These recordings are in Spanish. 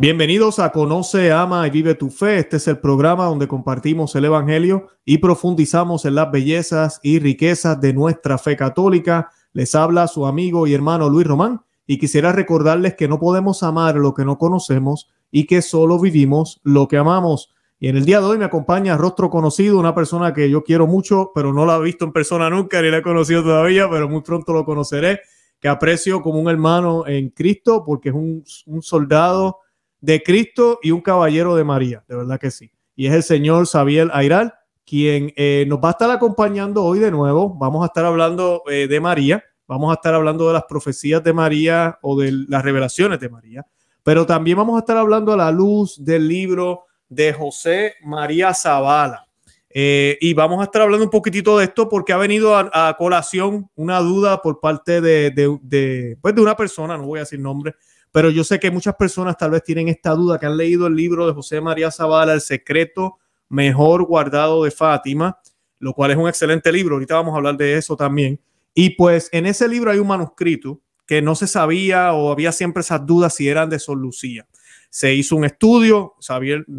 Bienvenidos a Conoce, Ama y Vive tu Fe. Este es el programa donde compartimos el Evangelio y profundizamos en las bellezas y riquezas de nuestra fe católica. Les habla su amigo y hermano Luis Román y quisiera recordarles que no podemos amar lo que no conocemos y que solo vivimos lo que amamos. Y en el día de hoy me acompaña rostro conocido, una persona que yo quiero mucho, pero no la he visto en persona nunca ni la he conocido todavía, pero muy pronto lo conoceré, que aprecio como un hermano en Cristo porque es un, un soldado de Cristo y un caballero de María, de verdad que sí. Y es el señor Xavier Airal, quien eh, nos va a estar acompañando hoy de nuevo. Vamos a estar hablando eh, de María, vamos a estar hablando de las profecías de María o de las revelaciones de María, pero también vamos a estar hablando a la luz del libro de José María Zavala. Eh, y vamos a estar hablando un poquitito de esto porque ha venido a, colación una duda por parte de, de, de, pues de una persona, no voy a decir nombre, pero yo sé que muchas personas tal vez tienen esta duda, que han leído el libro de José María Zavala, El secreto mejor guardado de Fátima, lo cual es un excelente libro. Ahorita vamos a hablar de eso también. Y pues en ese libro hay un manuscrito que no se sabía o había siempre esas dudas si eran de Sor Lucía. Se hizo un estudio,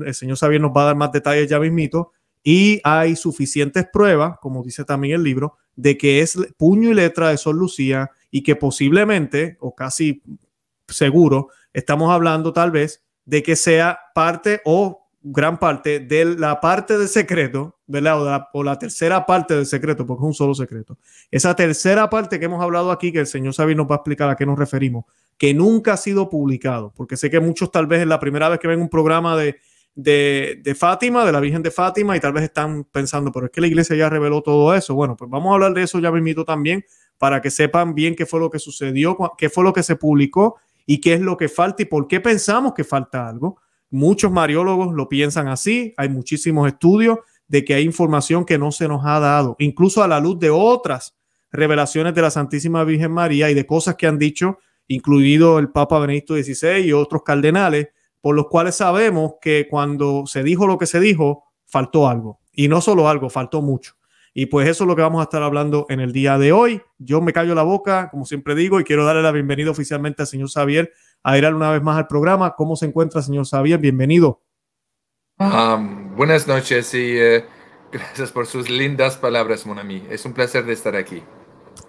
el señor Xavier nos va a dar más detalles ya mismito, y hay suficientes pruebas, como dice también el libro, de que es puño y letra de Sor Lucía y que posiblemente, o casi seguro, estamos hablando tal vez de que sea parte o gran parte de la parte del secreto, ¿verdad? O, la, tercera parte del secreto, porque es un solo secreto. Esa tercera parte que hemos hablado aquí, que el señor Xavier nos va a explicar a qué nos referimos, que nunca ha sido publicado, porque sé que muchos tal vez es la primera vez que ven un programa de, de, de, Fátima, de la Virgen de Fátima, y tal vez están pensando, pero es que la iglesia ya reveló todo eso. Bueno, pues vamos a hablar de eso ya mismito también, para que sepan bien qué fue lo que sucedió, qué fue lo que se publicó y qué es lo que falta y por qué pensamos que falta algo. Muchos mariólogos lo piensan así, hay muchísimos estudios de que hay información que no se nos ha dado, incluso a la luz de otras revelaciones de la Santísima Virgen María y de cosas que han dicho, incluido el Papa Benedicto XVI y otros cardenales, por los cuales sabemos que cuando se dijo lo que se dijo, faltó algo. Y no solo algo, faltó mucho. Y pues eso es lo que vamos a estar hablando en el día de hoy. Yo me callo la boca, como siempre digo, y quiero darle la bienvenida oficialmente al señor Xavier a ir una vez más al programa. ¿Cómo se encuentra, señor Xavier? Bienvenido. Um, buenas noches y eh, gracias por sus lindas palabras, Monami. Es un placer de estar aquí.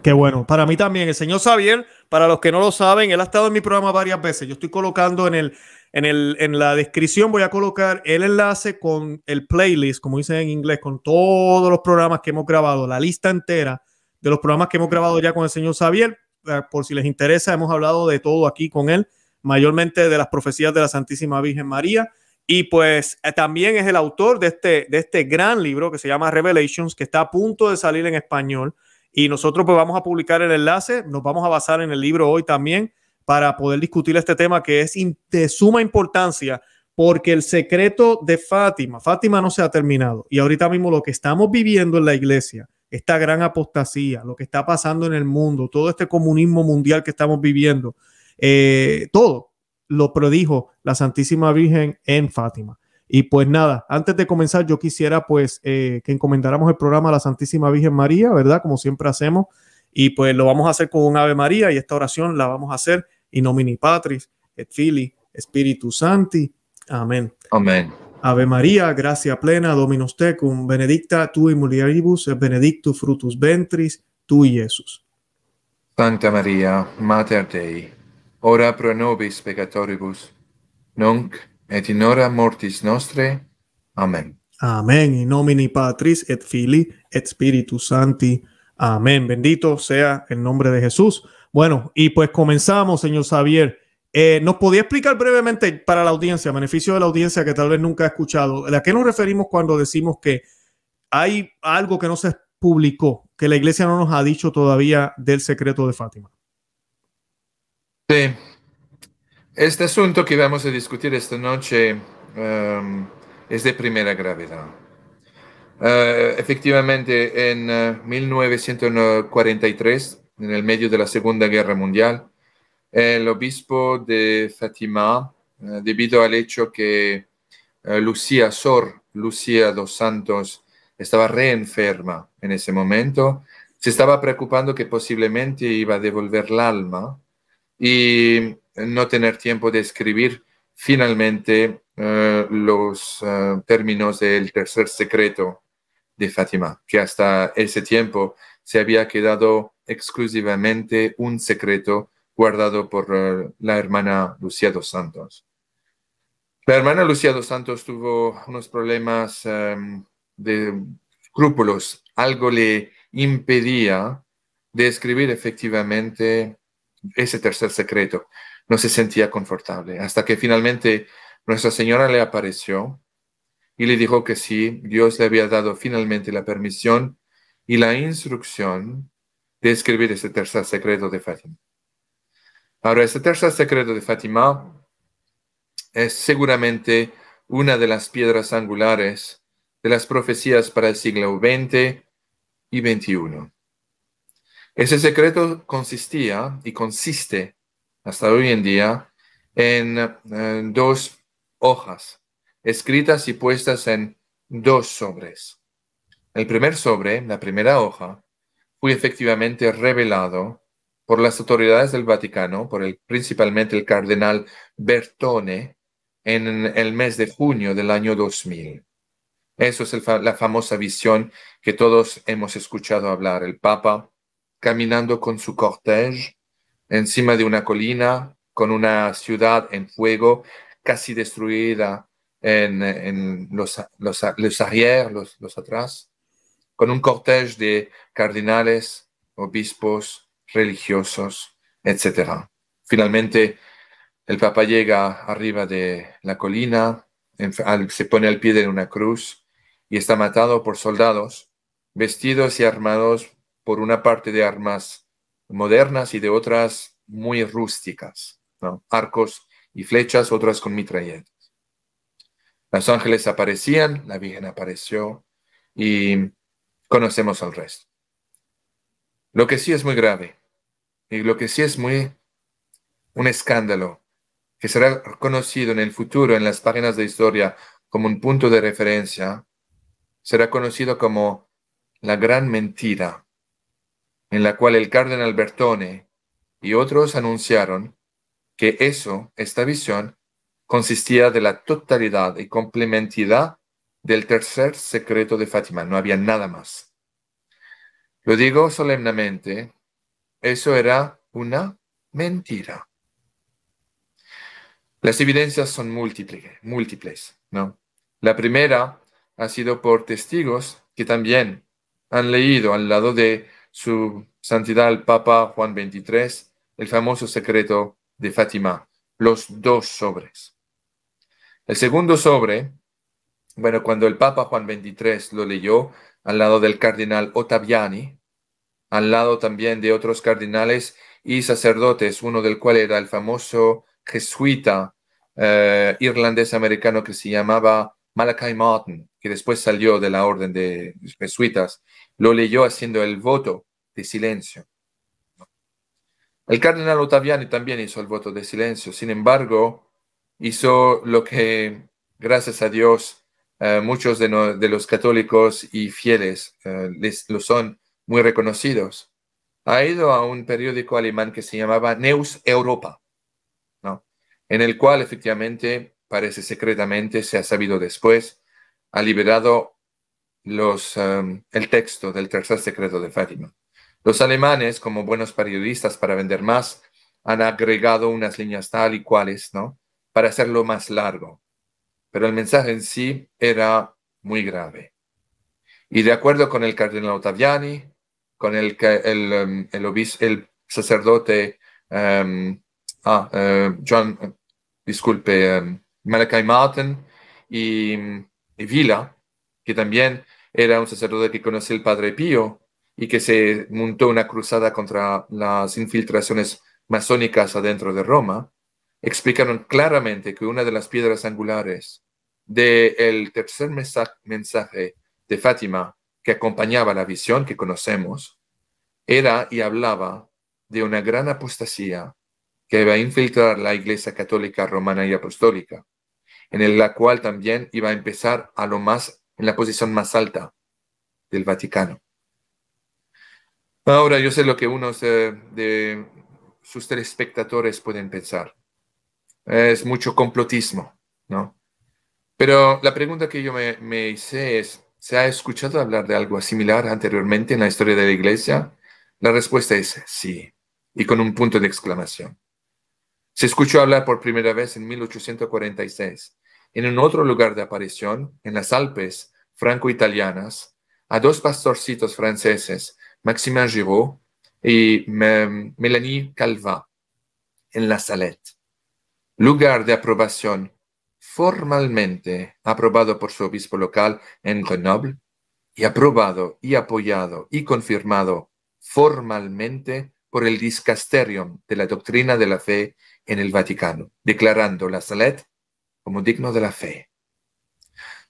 Qué bueno. Para mí también, el señor Xavier, para los que no lo saben, él ha estado en mi programa varias veces. Yo estoy colocando en el en, el, en la descripción voy a colocar el enlace con el playlist, como dicen en inglés, con todos los programas que hemos grabado, la lista entera de los programas que hemos grabado ya con el señor Xavier. Eh, por si les interesa, hemos hablado de todo aquí con él, mayormente de las profecías de la Santísima Virgen María. Y pues eh, también es el autor de este, de este gran libro que se llama Revelations, que está a punto de salir en español. Y nosotros pues vamos a publicar el enlace, nos vamos a basar en el libro hoy también para poder discutir este tema que es de suma importancia porque el secreto de Fátima, Fátima no se ha terminado y ahorita mismo lo que estamos viviendo en la iglesia, esta gran apostasía, lo que está pasando en el mundo, todo este comunismo mundial que estamos viviendo, eh, todo lo predijo la Santísima Virgen en Fátima. Y pues nada, antes de comenzar yo quisiera pues eh, que encomendáramos el programa a la Santísima Virgen María, ¿verdad? Como siempre hacemos. Y pues lo vamos a hacer con un Ave María y esta oración la vamos a hacer in nomini Patris, et Filii, Spiritus Santi. Amén. Amén. Ave María, gracia plena, Dominus tecum, benedicta tui mulieribus, et benedictus frutus ventris, tui, Iesus. Santa Maria, Mater Dei, ora pro nobis peccatoribus, nunc et in hora mortis nostre. Amén. Amén. In nomini Patris, et Filii, et Spiritus Santi. Amén. Bendito sea el nombre de Jesús. Bueno, y pues comenzamos, señor Xavier. Eh, ¿Nos podía explicar brevemente para la audiencia, beneficio de la audiencia que tal vez nunca ha escuchado, a qué nos referimos cuando decimos que hay algo que no se publicó, que la iglesia no nos ha dicho todavía del secreto de Fátima? Sí. Este asunto que vamos a discutir esta noche um, es de primera gravedad. Uh, efectivamente, en 1943 uh, en el medio de la Segunda Guerra Mundial. El obispo de Fátima, eh, debido al hecho que eh, Lucía Sor, Lucía dos Santos, estaba reenferma en ese momento, se estaba preocupando que posiblemente iba a devolver el alma y no tener tiempo de escribir finalmente eh, los eh, términos del tercer secreto de Fátima, que hasta ese tiempo se había quedado exclusivamente un secreto guardado por eh, la hermana Lucía dos Santos. La hermana Lucía dos Santos tuvo unos problemas em, de escrúpulos. Algo le impedía de escribir efectivamente ese tercer secreto. No se sentía confortable hasta que finalmente Nuestra Señora le apareció y le dijo que sí, Dios le había dado finalmente la permisión y la instrucción de escribir ese tercer secreto de Fátima. Ahora, ese tercer secreto de Fátima es seguramente una de las piedras angulares de las profecías para el siglo XX y XXI. Ese secreto consistía y consiste hasta hoy en día en, dos hojas escritas y puestas en dos sobres. El primer sobre, la primera hoja, fue efectivamente revelado por las autoridades del Vaticano, por el, principalmente el cardenal Bertone, en el mes de junio del año 2000. Eso es la famosa visión que todos hemos escuchado hablar. El Papa caminando con su cortejo encima de una colina, con una ciudad en fuego, casi destruida en, los, los, los atrás, con un cortejo de cardenales, obispos, religiosos, etc. Finalmente, el Papa llega arriba de la colina, se pone al pie de una cruz y está matado por soldados vestidos y armados por una parte de armas modernas y de otras muy rústicas, arcos y flechas, otras con mitralletas. Los ángeles aparecían, la Virgen apareció y conocemos al resto. Lo que sí es muy grave y lo que sí es muy un escándalo que será conocido en el futuro en las páginas de historia como un punto de referencia, será conocido como la gran mentira, en la cual el cardenal Bertone y otros anunciaron que eso, esta visión, consistía de la totalidad y complementidad del tercer secreto de Fátima. No había nada más. Lo digo solemnemente eso era una mentira. Las evidencias son múltiples, múltiples, ¿no? La primera ha sido por testigos que también han leído al lado de su santidad el Papa Juan XXIII el famoso secreto de Fátima, los dos sobres. El segundo sobre, bueno, cuando el Papa Juan XXIII lo leyó al lado del cardenal Ottaviani, al lado también de otros cardinales y sacerdotes, uno del cual era el famoso jesuita eh, irlandés-americano que se llamaba Malachi Martin, que después salió de la orden de jesuitas, lo leyó haciendo el voto de silencio. El cardenal Ottaviani también hizo el voto de silencio, sin embargo, hizo lo que, gracias a Dios, eh, muchos de, los católicos y fieles eh, lo son muy reconocidos, ha ido a un periódico alemán que se llamaba Neus Europa, ¿no? en el cual efectivamente, parece secretamente, se ha sabido después, ha liberado um, el texto del tercer secreto de Fátima. Los alemanes, como buenos periodistas para vender más, han agregado unas líneas tal y cuales, ¿no? Para hacerlo más largo. Pero el mensaje en sí era muy grave. Y de acuerdo con el cardenal Ottaviani, con el, el, um, el, el sacerdote um, ah, uh, John, disculpe, um, Malachi Martin y, y, Vila, que también era un sacerdote que conoce el Padre Pío y que se montó una cruzada contra las infiltraciones masónicas adentro de Roma, explicaron claramente que una de las piedras angulares del tercer mensaje de Fátima que acompañaba la visión que conocemos, era y hablaba de una gran apostasía que iba a infiltrar la Iglesia Católica Romana y Apostólica, en la cual también iba a empezar a lo más en la posición más alta del Vaticano. Ahora yo sé lo que unos de sus telespectadores pueden pensar. Es mucho complotismo, ¿no? Pero la pregunta que yo me, hice es, ¿se ha escuchado hablar de algo similar anteriormente en la historia de la iglesia? La respuesta es sí, y con un punto de exclamación. Se escuchó hablar por primera vez en 1846, en un otro lugar de aparición, en las Alpes franco-italianas, a dos pastorcitos franceses, Maximin Giraud y Mélanie Calvat, en La Salette, lugar de aprobación formalmente aprobado por su obispo local en Grenoble y aprobado y apoyado y confirmado formalmente por el Discasterium de la doctrina de la fe en el Vaticano, declarando la Salette como digno de la fe.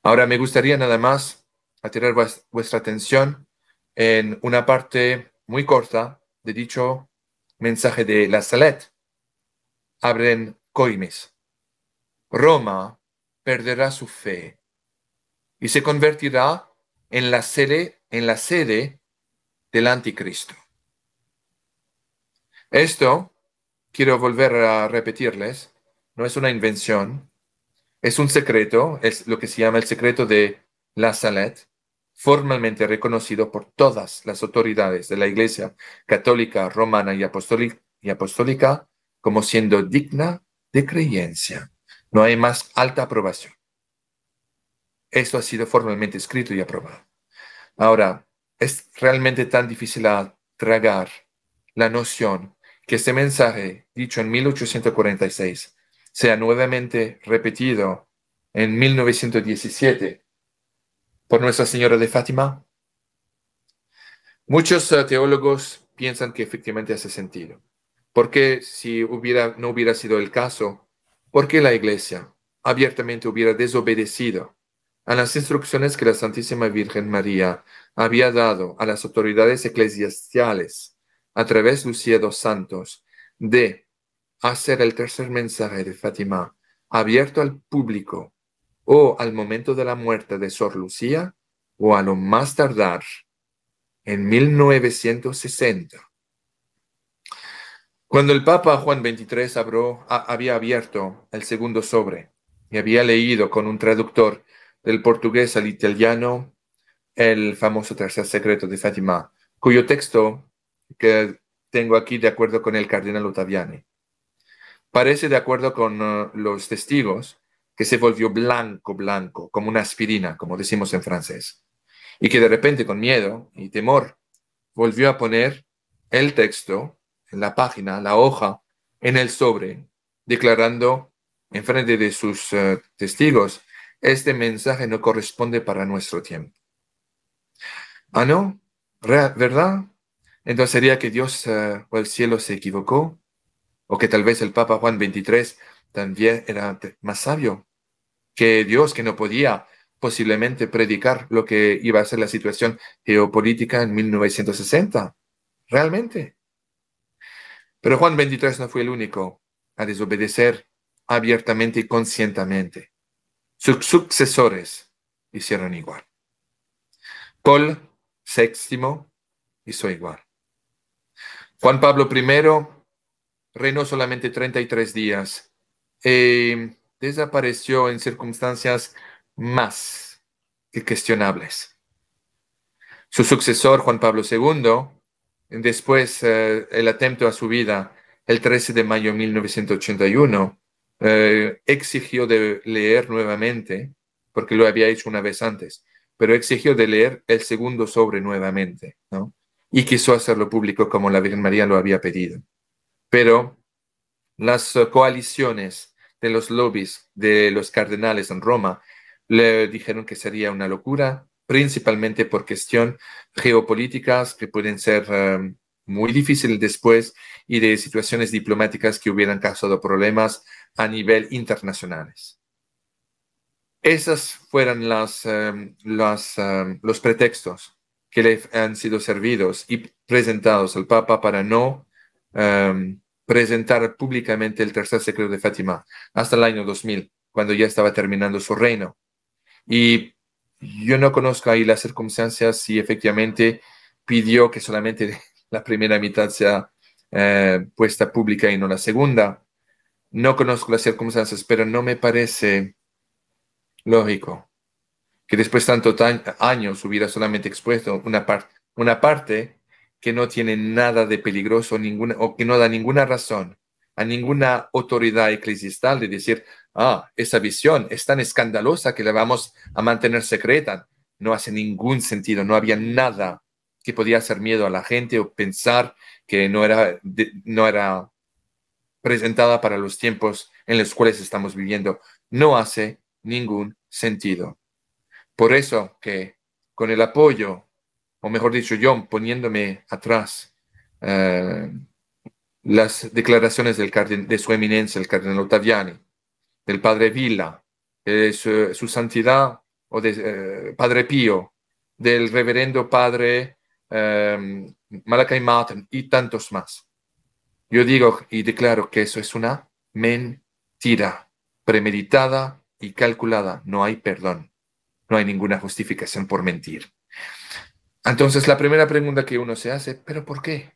Ahora me gustaría nada más atirar vuestra atención en una parte muy corta de dicho mensaje de la Salette. Abren coimes. Roma perderá su fe y se convertirá en la sede, en la sede del anticristo. Esto, quiero volver a repetirles, no es una invención, es un secreto, es lo que se llama el secreto de la Salette, formalmente reconocido por todas las autoridades de la Iglesia católica, romana y apostólica como siendo digna de creencia. No hay más alta aprobación. Esto ha sido formalmente escrito y aprobado. Ahora, es realmente tan difícil tragar la noción que este mensaje, dicho en 1846, sea nuevamente repetido en 1917 por Nuestra Señora de Fátima? Muchos eh, teólogos piensan que efectivamente hace sentido. Porque si hubiera, no hubiera sido el caso, ¿por qué la Iglesia abiertamente hubiera desobedecido a las instrucciones que la Santísima Virgen María había dado a las autoridades eclesiastales a través de dos Santos de hacer el tercer mensaje de Fátima abierto al público o al momento de la muerte de Sor Lucía o a lo más tardar en 1960. Cuando el Papa Juan XXIII había abierto el segundo sobre y había leído con un traductor del portugués al italiano el famoso tercer secreto de Fátima, cuyo texto que tengo aquí de acuerdo con el cardenal Ottaviani. Parece de acuerdo con uh, los testigos que se volvió blanco, blanco, como una aspirina, como decimos en francés, y que de repente con miedo y temor volvió a poner el texto la página, la hoja, en el sobre, declarando en frente de sus uh, testigos, este mensaje no corresponde para nuestro tiempo. Ah, no, ¿verdad? Entonces sería que Dios uh, o el cielo se equivocó, o que tal vez el Papa Juan XXIII también era más sabio que Dios, que no podía posiblemente predicar lo que iba a ser la situación geopolítica en 1960. Realmente. Pero Juan XXIII no fue el único a desobedecer abiertamente y conscientemente. Sus sucesores hicieron igual. Paul VI hizo igual. Juan Pablo I reinó solamente 33 días. Eh, desapareció en circunstancias más que cuestionables. Su sucesor, Juan Pablo II, después eh, el atento a su vida, el 13 de mayo de 1981, eh, exigió de leer nuevamente, porque lo había hecho una vez antes, pero exigió de leer el segundo sobre nuevamente, ¿no? y quiso hacerlo público como la Virgen María lo había pedido. Pero las coaliciones de los lobbies de los cardenales en Roma le dijeron que sería una locura, principalmente por cuestión geopolíticas que pueden ser um, muy difíciles después y de situaciones diplomáticas que hubieran causado problemas a nivel internacionales. Esas fueron las, um, um, los pretextos que le han sido servidos y presentados al Papa para no presentar públicamente el tercer secreto de Fátima hasta el año 2000, cuando ya estaba terminando su reino. Y yo no conozco ahí las circunstancias si efectivamente pidió que solamente la primera mitad sea eh, puesta pública y no la segunda. No conozco las circunstancias, pero no me parece lógico que después de tantos años hubiera solamente expuesto una, parte que no tiene nada de peligroso ninguna, o que no da ninguna razón a ninguna autoridad eclesiastal de decir, ah, esa visión es tan escandalosa que la vamos a mantener secreta. No hace ningún sentido, no había nada que podía hacer miedo a la gente o pensar que no era, no era presentada para los tiempos en los cuales estamos viviendo. No hace ningún sentido. Por eso que con el apoyo, o mejor dicho, yo poniéndome atrás, eh, las declaraciones del de su eminencia, el cardenal Ottaviani, del padre Villa, de su, santidad, o de eh, padre Pío, del reverendo padre eh, Malakai Martin y tantos más. Yo digo y declaro que eso es una mentira premeditada y calculada. No hay perdón. No hay ninguna justificación por mentir. Entonces, la primera pregunta que uno se hace, ¿pero por qué?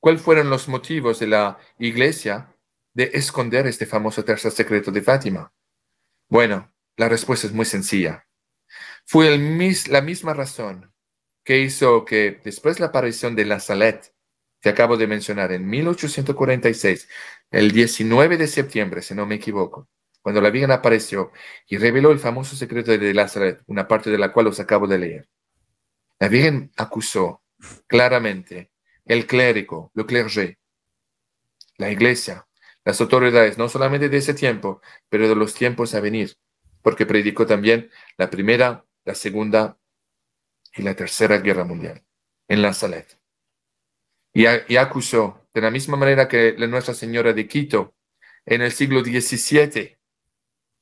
¿Cuáles fueron los motivos de la iglesia de esconder este famoso tercer secreto de Fátima? Bueno, la respuesta es muy sencilla. Fue el la misma razón que hizo que después de la aparición de la Salette, que acabo de mencionar, en 1846, el 19 de septiembre, si no me equivoco, cuando la Virgen apareció y reveló el famoso secreto de Nazaret, una parte de la cual os acabo de leer. La Virgen acusó claramente el clérigo, lo clergé, la iglesia, las autoridades, no solamente de ese tiempo, pero de los tiempos a venir, porque predicó también la primera, la segunda y la tercera guerra mundial en la Salet. Y, y acusó, de la misma manera que la Nuestra Señora de Quito, en el siglo XVII,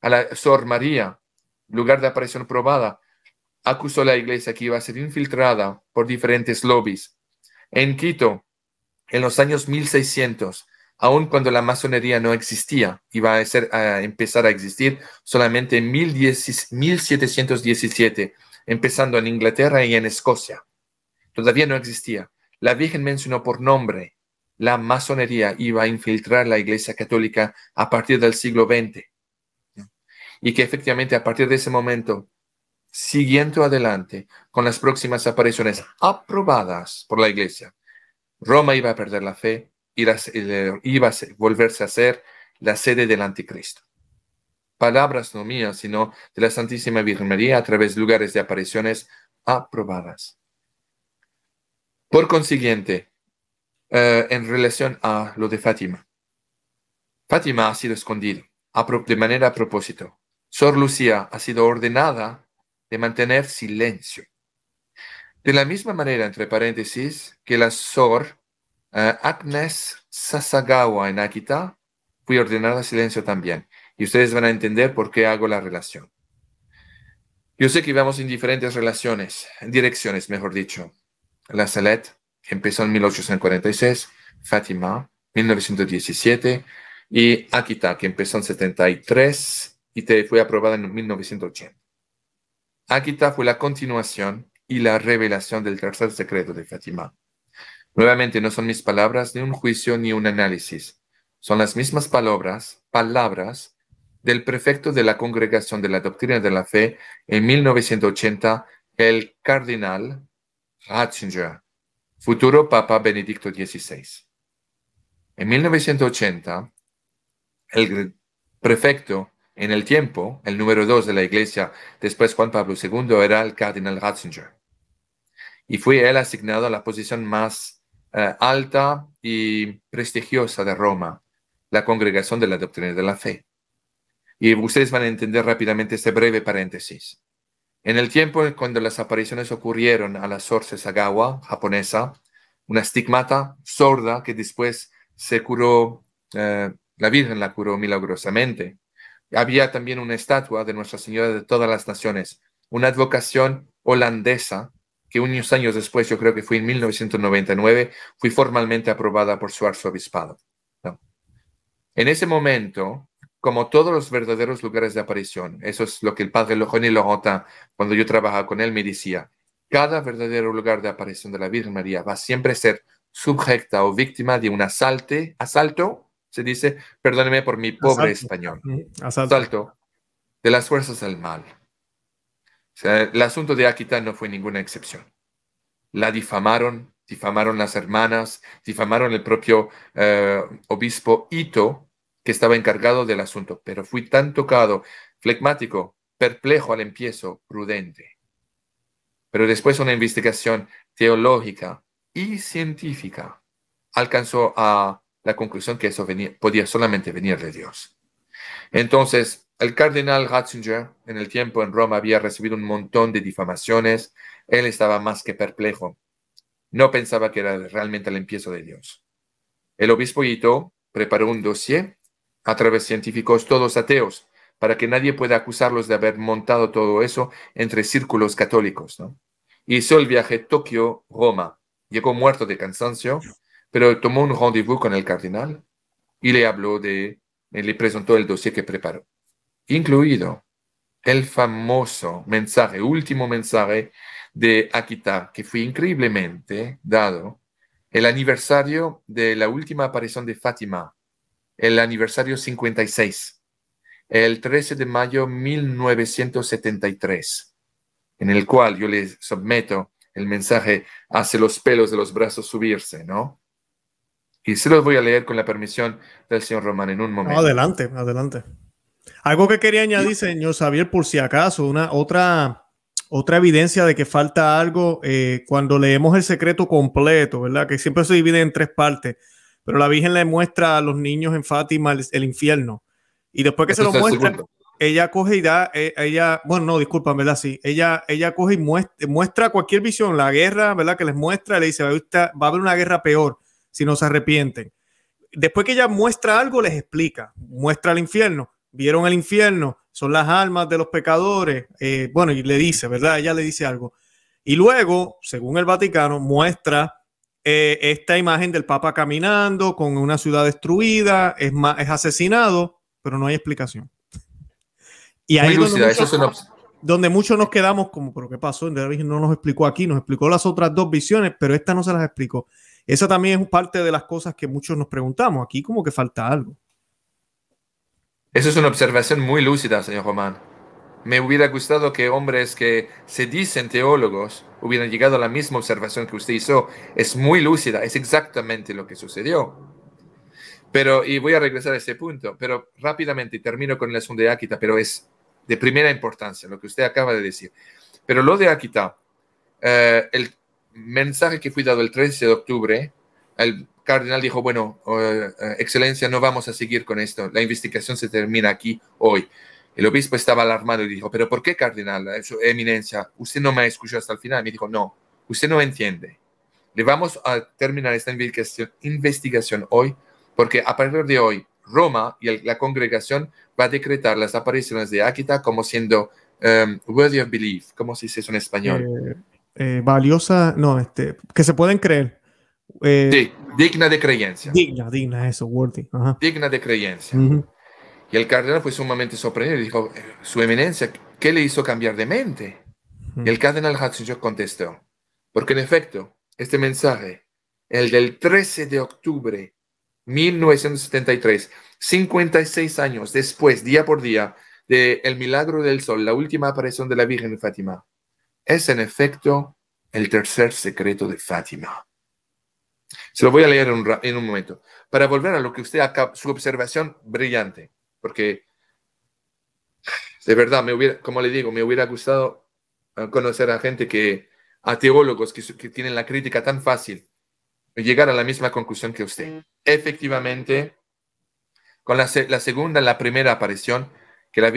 a la Sor María, lugar de aparición probada, acusó a la iglesia que iba a ser infiltrada por diferentes lobbies. En Quito, en los años 1600, aun cuando la masonería no existía, iba a, ser, a empezar a existir solamente en 1717, empezando en Inglaterra y en Escocia. Todavía no existía. La Virgen mencionó por nombre la masonería iba a infiltrar la Iglesia Católica a partir del siglo XX y que efectivamente a partir de ese momento, siguiendo adelante con las próximas apariciones aprobadas por la Iglesia, Roma iba a perder la fe y iba a volverse a ser la sede del anticristo. Palabras no mías, sino de la Santísima Virgen María a través de lugares de apariciones aprobadas. Por consiguiente, eh, en relación a lo de Fátima, Fátima ha sido escondido de manera a propósito. Sor Lucía ha sido ordenada de mantener silencio. De la misma manera, entre paréntesis, que la Sor uh, Agnes Sasagawa en Akita fue ordenada silencio también. Y ustedes van a entender por qué hago la relación. Yo sé que vamos en diferentes relaciones, direcciones, mejor dicho. La Salet, empezó en 1846, Fátima, 1917, y Akita, que empezó en 73 y fue aprobada en 1980. Akita fue la continuación y la revelación del tercer secreto de Fátima. Nuevamente, no son mis palabras ni un juicio ni un análisis. Son las mismas palabras, palabras del prefecto de la Congregación de la Doctrina de la Fe en 1980, el cardenal Ratzinger, futuro Papa Benedicto XVI. En 1980, el prefecto en el tiempo, el número dos de la iglesia, después Juan Pablo II, era el cardenal Ratzinger. Y fue él asignado a la posición más eh, alta y prestigiosa de Roma, la congregación de la doctrina de la fe. Y ustedes van a entender rápidamente este breve paréntesis. En el tiempo cuando las apariciones ocurrieron a la Sor Sagawa, japonesa, una estigmata sorda que después se curó, eh, la Virgen la curó milagrosamente había también una estatua de Nuestra Señora de todas las naciones, una advocación holandesa que unos años después, yo creo que fue en 1999, fue formalmente aprobada por su arzobispado. En ese momento, como todos los verdaderos lugares de aparición, eso es lo que el padre Lojoni Lojota, cuando yo trabajaba con él, me decía, cada verdadero lugar de aparición de la Virgen María va siempre a ser subjecta o víctima de un asalte, asalto se dice, perdóneme por mi pobre español. Asalto. de las fuerzas del mal. El asunto de Akita no fue ninguna excepción. La difamaron, difamaron las hermanas, difamaron el propio eh, obispo Ito, que estaba encargado del asunto, pero fui tan tocado, flegmático, perplejo al empiezo, prudente. Pero después una investigación teológica y científica alcanzó a la conclusión que eso podía solamente venir de Dios. Entonces, el cardenal Ratzinger en el tiempo en Roma había recibido un montón de difamaciones. Él estaba más que perplejo. No pensaba que era realmente el empiezo de Dios. El obispo Ito preparó un dossier a través de científicos todos ateos para que nadie pueda acusarlos de haber montado todo eso entre círculos católicos. Hizo el viaje Tokio-Roma. Llegó muerto de cansancio pero tomó un rendezvous con el cardenal y le habló de, le presentó el dossier que preparó, incluido el famoso mensaje, último mensaje de Akita, que fue increíblemente dado el aniversario de la última aparición de Fátima, el aniversario 56, el 13 de mayo 1973, en el cual yo les someto el mensaje hace los pelos de los brazos subirse, ¿no? Y se los voy a leer con la permisión del señor Román en un momento. Adelante, adelante. Algo que quería añadir, señor Xavier, por si acaso, una otra, otra evidencia de que falta algo eh, cuando leemos el secreto completo, ¿verdad? Que siempre se divide en tres partes, pero la Virgen le muestra a los niños en Fátima el, infierno. Y después que se lo muestra, ella coge y da, eh, ella, bueno, no, disculpa, ¿verdad? Sí, ella, ella coge y muestra, muestra cualquier visión, la guerra, ¿verdad? Que les muestra, le dice, va a haber una guerra peor si no se arrepienten. Después que ella muestra algo, les explica, muestra el infierno, vieron el infierno, son las almas de los pecadores, eh, bueno, y le dice, ¿verdad? Ella le dice algo. Y luego, según el Vaticano, muestra eh, esta imagen del Papa caminando con una ciudad destruida, es, es asesinado, pero no hay explicación. Y ahí donde, muchos, nos quedamos como, pero ¿qué pasó? La Virgen no nos explicó aquí, nos explicó las otras dos visiones, pero esta no se las explicó. Esa también es parte de las cosas que muchos nos preguntamos. Aquí como que falta algo. Eso es una observación muy lúcida, señor Román. Me hubiera gustado que hombres que se dicen teólogos hubieran llegado a la misma observación que usted hizo. Es muy lúcida, es exactamente lo que sucedió. Pero, y voy a regresar a ese punto, pero rápidamente termino con el asunto de Akita, pero es de primera importancia lo que usted acaba de decir. Pero lo de Akita, eh, el mensaje que fue dado el 13 de octubre, el cardenal dijo, bueno, eh, eh, excelencia, no vamos a seguir con esto, la investigación se termina aquí hoy. El obispo estaba alarmado y dijo, pero ¿por qué, cardenal? Su eminencia, usted no me ha escuchado hasta el final. Me dijo, no, usted no entiende. Le vamos a terminar esta investigación, hoy, porque a partir de hoy, Roma y la congregación va a decretar las apariciones de Akita como siendo um, worthy of belief, ¿cómo se dice eso en español? Eh, eh, valiosa, no, este, que se pueden creer. Eh, sí, digna de creencia. Digna, digna, eso, worthy. Digna de creencia. Y el cardenal fue sumamente sorprendido y dijo, Su eminencia, ¿qué le hizo cambiar de mente? Y el cardenal Ratzinger contestó, porque en efecto, este mensaje, el del 13 de octubre 1973, 56 años después, día por día, del el milagro del sol, la última aparición de la Virgen de Fátima, es en efecto el tercer secreto de Fátima. Se lo voy a leer en un, momento. Para volver a lo que usted acaba, su observación brillante, porque de verdad, me hubiera, como le digo, me hubiera gustado eh, conocer a gente que, a teólogos que, tienen la crítica tan fácil, llegar a la misma conclusión que usted. Efectivamente, con la, segunda, la primera aparición, que la,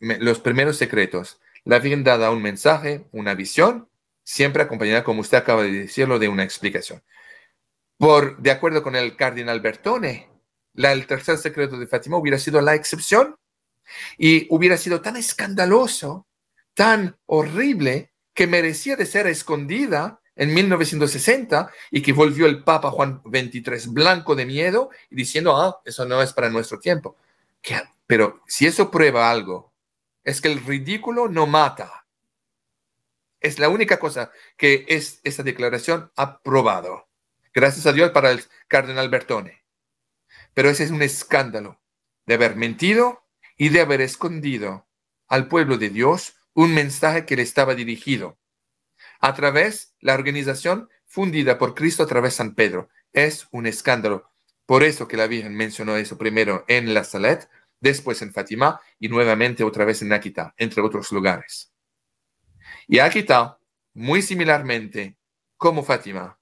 los primeros secretos, la Virgen dada un mensaje, una visión, siempre acompañada, como usted acaba de decirlo, de una explicación. Por, de acuerdo con el cardenal Bertone, la, el tercer secreto de Fátima hubiera sido la excepción y hubiera sido tan escandaloso, tan horrible, que merecía de ser escondida en 1960 y que volvió el Papa Juan XXIII blanco de miedo y diciendo, ah, eso no es para nuestro tiempo. Pero si eso prueba algo, es que el ridículo no mata. Es la única cosa que es, esta declaración ha probado. Gracias a Dios para el cardenal Bertone. Pero ese es un escándalo de haber mentido y de haber escondido al pueblo de Dios un mensaje que le estaba dirigido a través la organización fundida por Cristo a través de San Pedro. Es un escándalo. Por eso que la Virgen mencionó eso primero en la Salet, después en Fátima y nuevamente otra vez en Akita, entre otros lugares. Y Akita, muy similarmente como Fátima,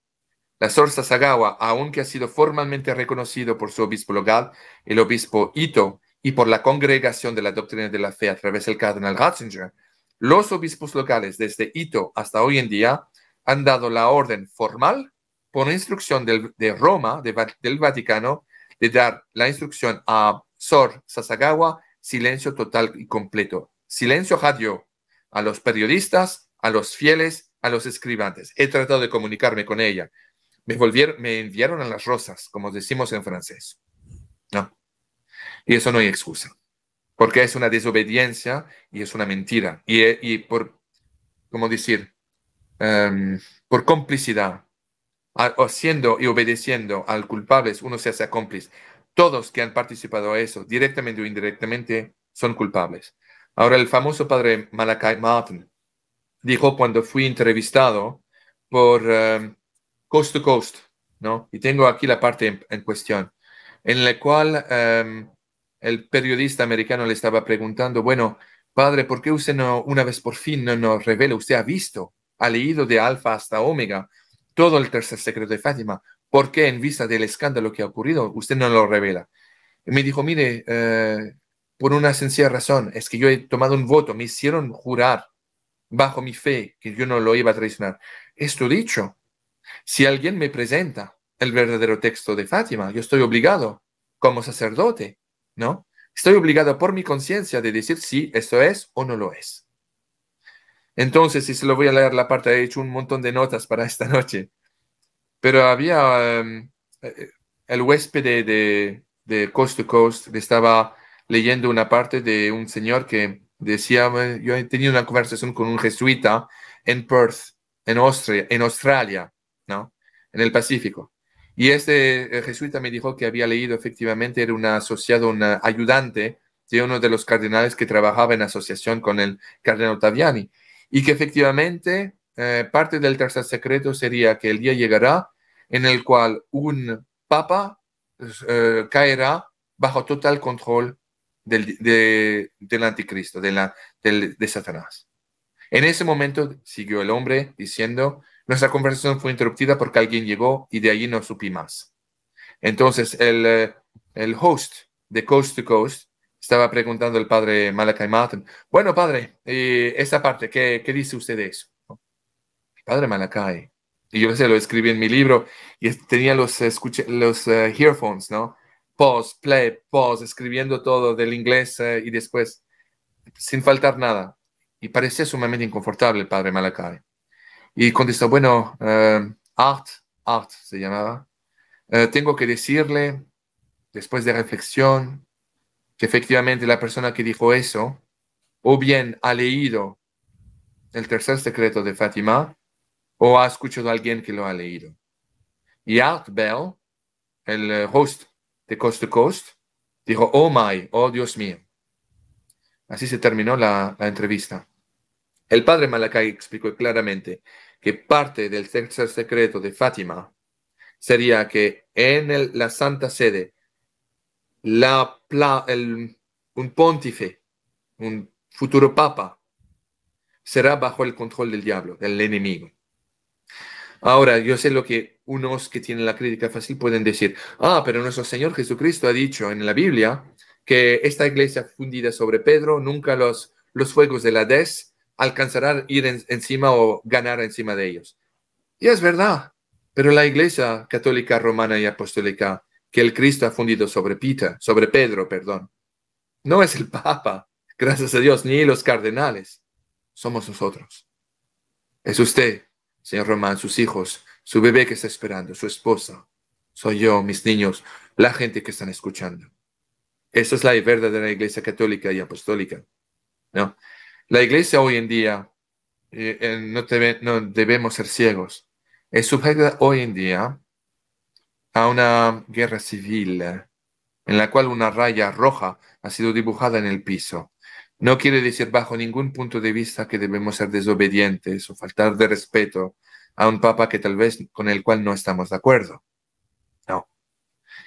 la Sorsa Sagawa, aunque ha sido formalmente reconocido por su obispo local, el obispo Ito, y por la congregación de la doctrina de la fe a través del cardenal Ratzinger, los obispos locales desde Ito hasta hoy en día han dado la orden formal por instrucción de Roma, del Vaticano, de dar la instrucción a Sor Sasagawa, silencio total y completo. Silencio radio a los periodistas, a los fieles, a los escribantes. He tratado de comunicarme con ella. Me, volvieron, me enviaron a las rosas, como decimos en francés. No. Y eso no hay excusa, porque es una desobediencia y es una mentira. Y, y por, ¿cómo decir? Em, por complicidad, haciendo y obedeciendo al culpable, uno se hace cómplice. Todos que han participado a eso, directamente o indirectamente, son culpables. Ahora, el famoso padre Malachi Martin dijo cuando fui entrevistado por em, Coast to Coast, ¿no? Y tengo aquí la parte en, cuestión, en la cual em, el periodista americano le estaba preguntando, bueno, padre, ¿por qué usted no, una vez por fin no nos revela? Usted ha visto, ha leído de alfa hasta omega todo el tercer secreto de Fátima. ¿Por qué en vista del escándalo que ha ocurrido usted no lo revela? Y me dijo, mire, eh, por una sencilla razón, es que yo he tomado un voto, me hicieron jurar bajo mi fe que yo no lo iba a traicionar. Esto dicho, si alguien me presenta el verdadero texto de Fátima, yo estoy obligado como sacerdote ¿no? Estoy obligado por mi conciencia de decir si esto es o no lo es. Entonces, si se lo voy a leer la parte, he hecho un montón de notas para esta noche. Pero había em, eh, el huésped de, de, Coast to Coast, estaba leyendo una parte de un señor que decía, yo he tenido una conversación con un jesuita en Perth, en Austria, en Australia. En el Pacífico. Y este jesuita me dijo que había leído efectivamente, era un asociado, un ayudante de uno de los cardenales que trabajaba en asociación con el cardenal Ottaviani. Y que efectivamente eh, parte del tercer secreto sería que el día llegará en el cual un papa eh, caerá bajo total control del, del anticristo, de, la, del, de Satanás. En ese momento siguió el hombre diciendo, nuestra conversación fue interrumpida porque alguien llegó y de allí no supí más. Entonces, el, eh, el host de Coast to Coast estaba preguntando al padre Malachi Martin, bueno, padre, eh, esta parte, ¿qué, ¿qué, dice usted de eso? Padre Malachi, y yo sé, lo escribí en mi libro y tenía los, escuche, los uh, earphones, ¿no? Pause, play, pause, escribiendo todo del inglés uh, y después, sin faltar nada. Y parecía sumamente inconfortable el padre Malachi. Y contestó, bueno, uh, Art, Art se llamaba, uh, tengo que decirle, después de reflexión, que efectivamente la persona que dijo eso, o bien ha leído el tercer secreto de Fátima, o ha escuchado a alguien que lo ha leído. Y Art Bell, el uh, host de Coast to Coast, dijo, oh my, oh Dios mío. Así se terminó la, la entrevista. El padre Malakai explicó claramente que parte del tercer secreto de Fátima sería que en la Santa Sede la, un pontífice, un futuro papa, será bajo el control del diablo, del enemigo. Ahora, yo sé lo que unos que tienen la crítica fácil pueden decir, ah, pero nuestro Señor Jesucristo ha dicho en la Biblia que esta iglesia fundida sobre Pedro, nunca los, los fuegos de la Hades alcanzarán ir encima o ganar encima de ellos. Y es verdad, pero la Iglesia católica romana y apostólica que el Cristo ha fundido sobre Peter, sobre Pedro, perdón, no es el Papa, gracias a Dios, ni los cardenales, somos nosotros. Es usted, señor Román, sus hijos, su bebé que está esperando, su esposa, soy yo, mis niños, la gente que están escuchando. Esa es la verdadera Iglesia católica y apostólica. ¿no? La iglesia hoy en día, eh, no, no, debemos ser ciegos, es sujeta hoy en día a una guerra civil en la cual una raya roja ha sido dibujada en el piso. No quiere decir bajo ningún punto de vista que debemos ser desobedientes o faltar de respeto a un papa que tal vez con el cual no estamos de acuerdo. No.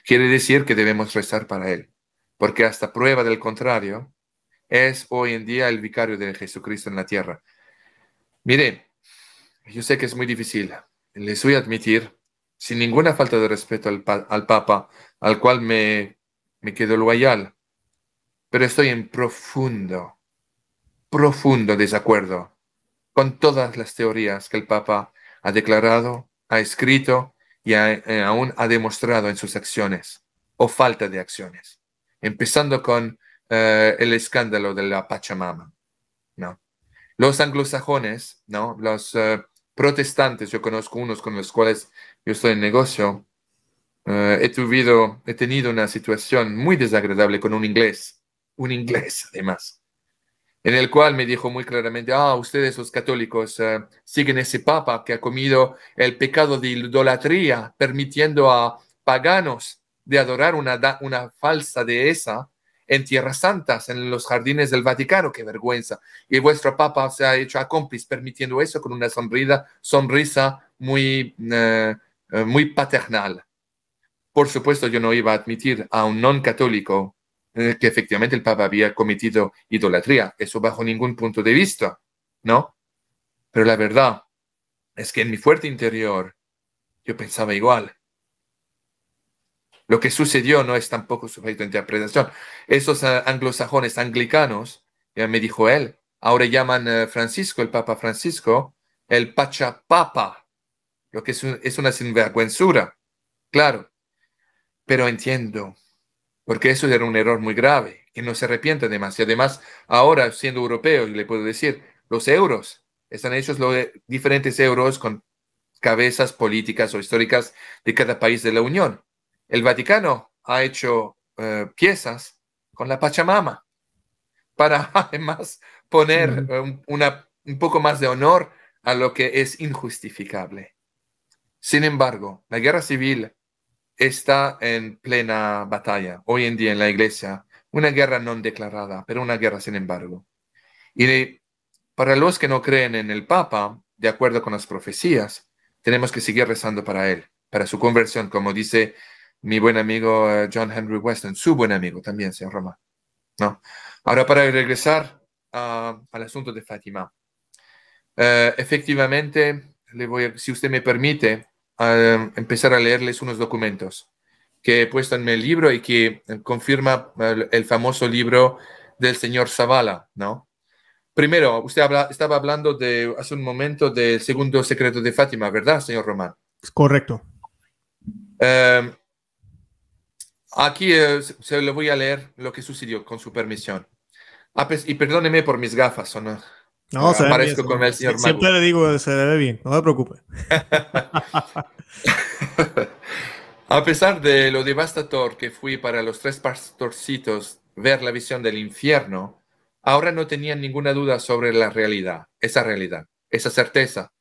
Quiere decir que debemos rezar para él, porque hasta prueba del contrario, es hoy en día el vicario de Jesucristo en la tierra. Mire, yo sé que es muy difícil, les voy a admitir, sin ninguna falta de respeto al, al Papa, al cual me me quedo loyal, pero estoy en profundo, profundo desacuerdo con todas las teorías que el Papa ha declarado, ha escrito y eh, aún ha demostrado en sus acciones o falta de acciones, empezando con eh, el escándalo de la Pachamama. ¿no? Los anglosajones, ¿no? los eh, protestantes, yo conozco unos con los cuales yo estoy en negocio, eh, he, tenido una situación muy desagradable con un inglés, un inglés además, en el cual me dijo muy claramente, ah, ustedes los católicos siguen ese papa que ha comido el pecado de idolatría, permitiendo a paganos de adorar una falsa dehesa en tierras santas, en los jardines del Vaticano, qué vergüenza. Y vuestro papa se ha hecho a cómplice permitiendo eso con una sonrisa, muy, eh, muy paternal. Por supuesto, yo no iba a admitir a un non católico eh, que efectivamente el Papa había cometido idolatría. Eso bajo ningún punto de vista, ¿no? Pero la verdad es que en mi fuerte interior yo pensaba igual. Lo que sucedió no es tampoco sujeto a interpretación. Esos eh, anglosajones anglicanos, ya me dijo él, ahora llaman eh, Francisco, el Papa Francisco, el Pachapapa, lo que es, una sinvergüenzura. Claro, pero entiendo, porque eso era un error muy grave, que no se arrepiente además. Y además, ahora siendo europeo, le puedo decir, los euros están hechos los diferentes euros con cabezas políticas o históricas de cada país de la Unión. El Vaticano ha hecho eh, piezas con la Pachamama para además poner una, un poco más de honor a lo que es injustificable. Sin embargo, la guerra civil está en plena batalla hoy en día en la iglesia, una guerra no declarada, pero una guerra sin embargo. Y para los que no creen en el Papa, de acuerdo con las profecías, tenemos que seguir rezando para él, para su conversión, como dice mi buen amigo eh, John Henry Weston, su buen amigo también, señor Roma. ¿No? Ahora, para regresar al asunto de Fátima. Eh, efectivamente, le voy si usted me permite, empezar a leerles unos documentos que he puesto en el libro y que confirma el, famoso libro del señor Zavala, ¿no? Primero, usted estaba hablando de, hace un momento del segundo secreto de Fátima, ¿verdad, señor Román? Correcto. Em, aquí eh, se le voy a leer lo que sucedió, con su permisión. Ah, pues, y perdóneme por mis gafas, ¿o no? No, se con el señor Siempre le digo, se ve bien, no se preocupe. A pesar de lo devastador que fui para los tres pastorcitos ver la visión del infierno, ahora no tenían ninguna duda sobre la realidad, esa realidad, esa certeza.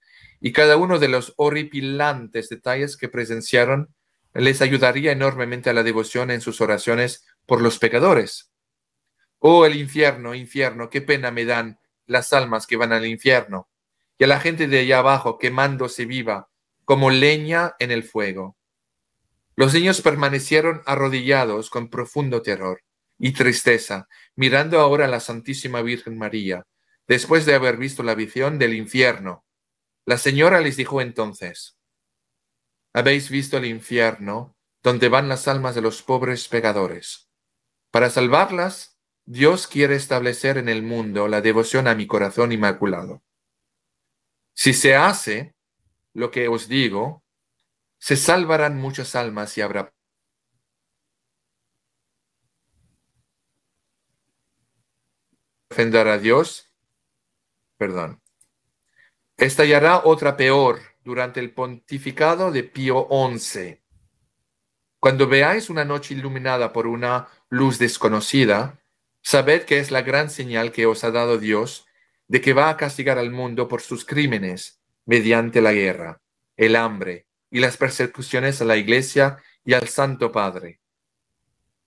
Y cada uno de los horripilantes detalles que presenciaron les ayudaría enormemente a la devoción en sus oraciones por los pecadores. Oh, el infierno, infierno, qué pena me dan las almas que van al infierno, y a la gente de allá abajo quemándose viva como leña en el fuego. Los niños permanecieron arrodillados con profundo terror y tristeza, mirando ahora a la Santísima Virgen María, después de haber visto la visión del infierno. La señora les dijo entonces, Habéis visto el infierno, donde van las almas de los pobres pecadores. Para salvarlas, Dios quiere establecer en el mundo la devoción a mi corazón inmaculado. Si se hace lo que os digo, se salvarán muchas almas y habrá ofender a Dios, perdón. Estallará otra peor durante el pontificado de Pío XI. Cuando veáis una noche iluminada por una luz desconocida, Sabed que es la gran señal que os ha dado Dios de que va a castigar al mundo por sus crímenes mediante la guerra, el hambre y las persecuciones a la Iglesia y al Santo Padre.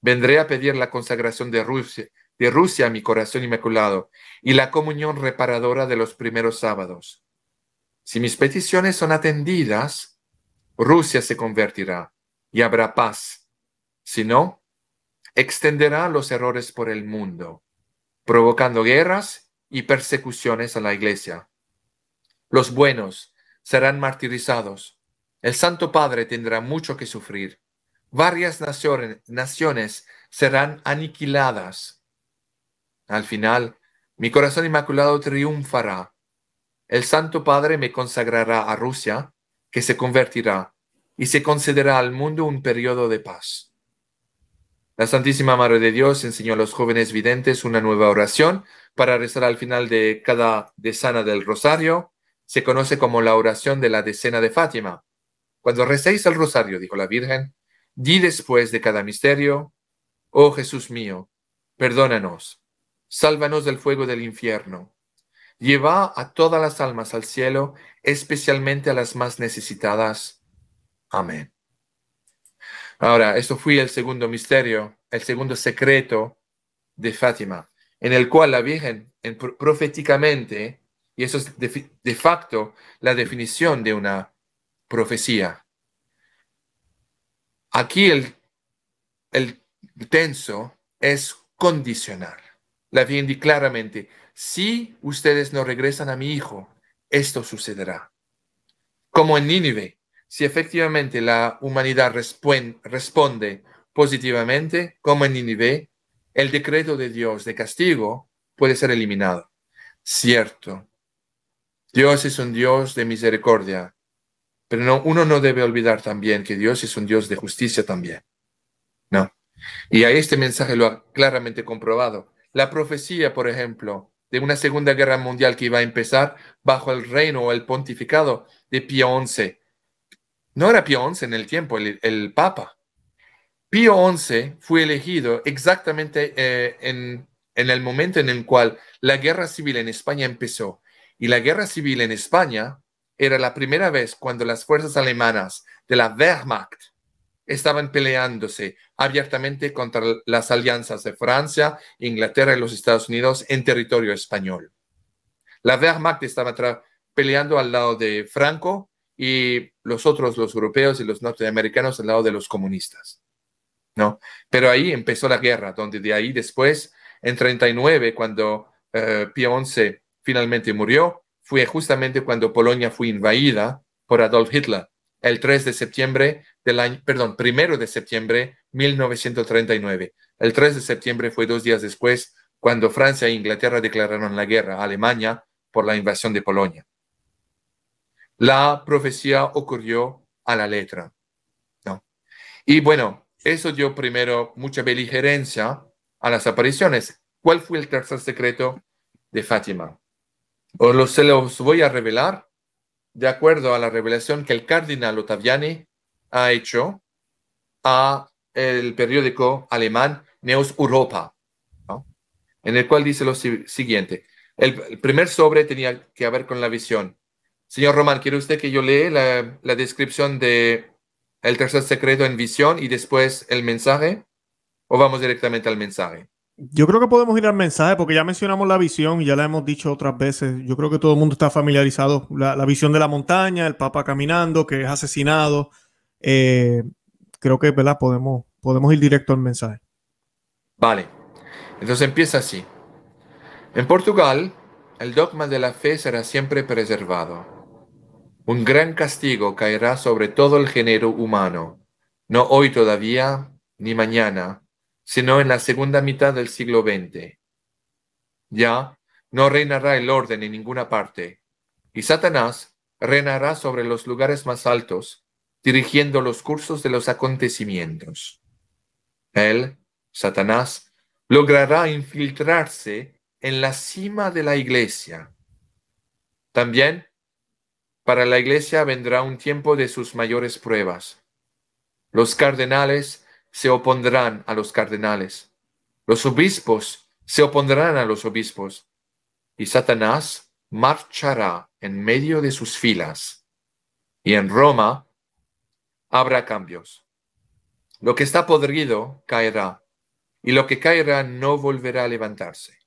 vendré a pedir la consagración de Rusia, de Rusia a mi corazón inmaculado y la comunión reparadora de los primeros sábados. Si mis peticiones son atendidas, Rusia se convertirá y habrá paz. Si no, extenderá los errores por el mundo, provocando guerras y persecuciones a la iglesia. Los buenos serán martirizados. El Santo Padre tendrá mucho que sufrir. Varias naciones, serán aniquiladas. Al final, mi corazón inmaculado triunfará. El Santo Padre me consagrará a Rusia, que se convertirá, y se concederá al mundo un periodo de paz. La Santísima Madre de Dios enseñó a los jóvenes videntes una nueva oración para rezar al final de cada decena del rosario. Se conoce como la oración de la decena de Fátima. Cuando recéis el rosario, dijo la Virgen, di después de cada misterio, oh Jesús mío, perdónanos, sálvanos del fuego del infierno, lleva a todas las almas al cielo, especialmente a las más necesitadas. Amén. Ahora, esto fue el segundo misterio, el segundo secreto de Fátima, en el cual la Virgen proféticamente, y eso es de, facto la definición de una profecía. Aquí el, el tenso es condicional. La Virgen dice claramente, si ustedes no regresan a mi hijo, esto sucederá. Como en Nínive, si efectivamente la humanidad responde positivamente, como en Nínive, el decreto de Dios de castigo puede ser eliminado. Cierto. Dios es un Dios de misericordia, pero no, uno no debe olvidar también que Dios es un Dios de justicia también. No. Y a este mensaje lo ha claramente comprobado. La profecía, por ejemplo, de una Segunda Guerra Mundial que iba a empezar bajo el reino o el pontificado de Pío XI, no era Pío XI en el tiempo, el, Papa. Pío XI fue elegido exactamente eh, en, en el momento en el cual la guerra civil en España empezó. Y la guerra civil en España era la primera vez cuando las fuerzas alemanas de la Wehrmacht estaban peleándose abiertamente contra las alianzas de Francia, Inglaterra y los Estados Unidos en territorio español. La Wehrmacht estaba peleando al lado de Franco y los otros, los europeos y los norteamericanos al lado de los comunistas. ¿no? Pero ahí empezó la guerra, donde de ahí después, en 39, cuando eh, Pío XI finalmente murió, fue justamente cuando Polonia fue invadida por Adolf Hitler, el 3 de septiembre del año, perdón, primero de septiembre 1939. El 3 de septiembre fue dos días después cuando Francia e Inglaterra declararon la guerra a Alemania por la invasión de Polonia la profecía ocurrió a la letra. ¿no? Y bueno, eso dio primero mucha beligerencia a las apariciones. ¿Cuál fue el tercer secreto de Fátima? Os lo, se los voy a revelar de acuerdo a la revelación que el cardenal Ottaviani ha hecho a el periódico alemán Neos Europa, en el cual dice lo siguiente. el primer sobre tenía que ver con la visión. Señor Román, ¿quiere usted que yo lea la, descripción de el tercer secreto en visión y después el mensaje? ¿O vamos directamente al mensaje? Yo creo que podemos ir al mensaje porque ya mencionamos la visión y ya la hemos dicho otras veces. Yo creo que todo el mundo está familiarizado. La, visión de la montaña, el Papa caminando, que es asesinado. Eh, creo que ¿verdad? Podemos, podemos ir directo al mensaje. Vale. Entonces empieza así. En Portugal, el dogma de la fe será siempre preservado. Un gran castigo caerá sobre todo el género humano, no hoy todavía, ni mañana, sino en la segunda mitad del siglo XX. Ya no reinará el orden en ninguna parte, y Satanás reinará sobre los lugares más altos, dirigiendo los cursos de los acontecimientos. Él, Satanás, logrará infiltrarse en la cima de la iglesia. También para la iglesia vendrá un tiempo de sus mayores pruebas. Los cardenales se opondrán a los cardenales. Los obispos se opondrán a los obispos. Y Satanás marchará en medio de sus filas. Y en Roma habrá cambios. Lo que está podrido caerá, y lo que caerá no volverá a levantarse.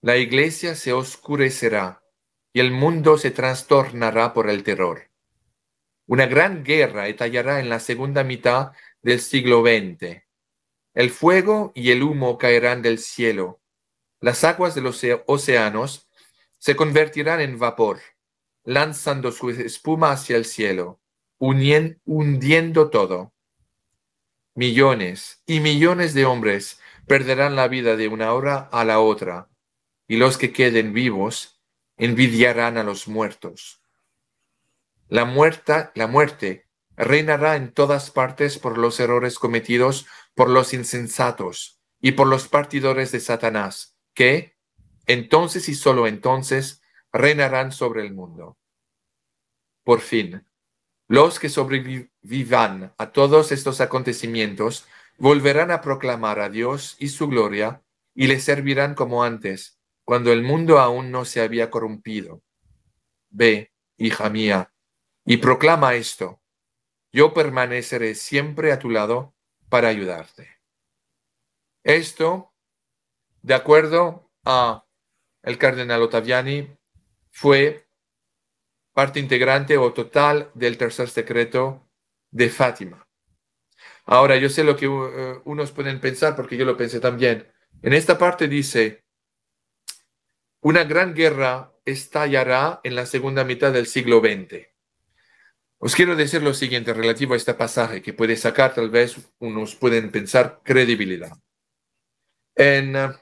La iglesia se oscurecerá y el mundo se trastornará por el terror. Una gran guerra estallará en la segunda mitad del siglo XX. El fuego y el humo caerán del cielo. Las aguas de los océanos se convertirán en vapor, lanzando su espuma hacia el cielo, hundiendo todo. Millones y millones de hombres perderán la vida de una hora a la otra, y los que queden vivos envidiarán a los muertos. La, muerta, la muerte reinará en todas partes por los errores cometidos por los insensatos y por los partidores de Satanás, que, entonces y solo entonces, reinarán sobre el mundo. Por fin, los que sobrevivan a todos estos acontecimientos volverán a proclamar a Dios y su gloria y le servirán como antes, cuando el mundo aún no se había corrompido. Ve, hija mía, y proclama esto. Yo permaneceré siempre a tu lado para ayudarte. Esto, de acuerdo a el cardenal Ottaviani, fue parte integrante o total del tercer secreto de Fátima. Ahora, yo sé lo que uh, unos pueden pensar, porque yo lo pensé también. En esta parte dice, una gran guerra estallará en la segunda mitad del siglo XX. Os quiero decir lo siguiente relativo a este pasaje, que puede sacar, tal vez unos pueden pensar, credibilidad. En uh,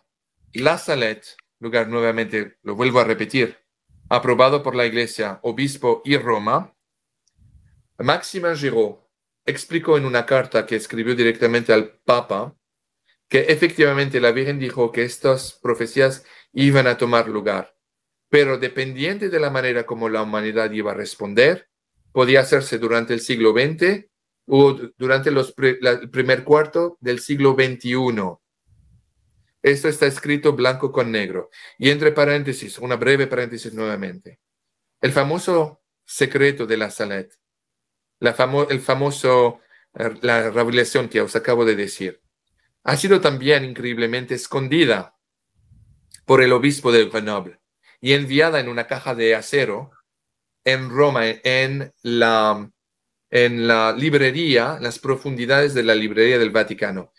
La Salette, lugar nuevamente, lo vuelvo a repetir, aprobado por la Iglesia, Obispo y Roma, Máxima Giraud explicó en una carta que escribió directamente al Papa que efectivamente la Virgen dijo que estas profecías iban a tomar lugar, pero dependiente de la manera como la humanidad iba a responder, podía hacerse durante el siglo XX o durante el primer cuarto del siglo XXI. Esto está escrito blanco con negro. Y entre paréntesis, una breve paréntesis nuevamente. El famoso secreto de la Salet, la el famoso, eh, la revelación que os acabo de decir, ha sido también increíblemente escondida por el obispo de Grenoble y enviada en una caja de acero en Roma, en la, en la librería, las profundidades de la librería del Vaticano.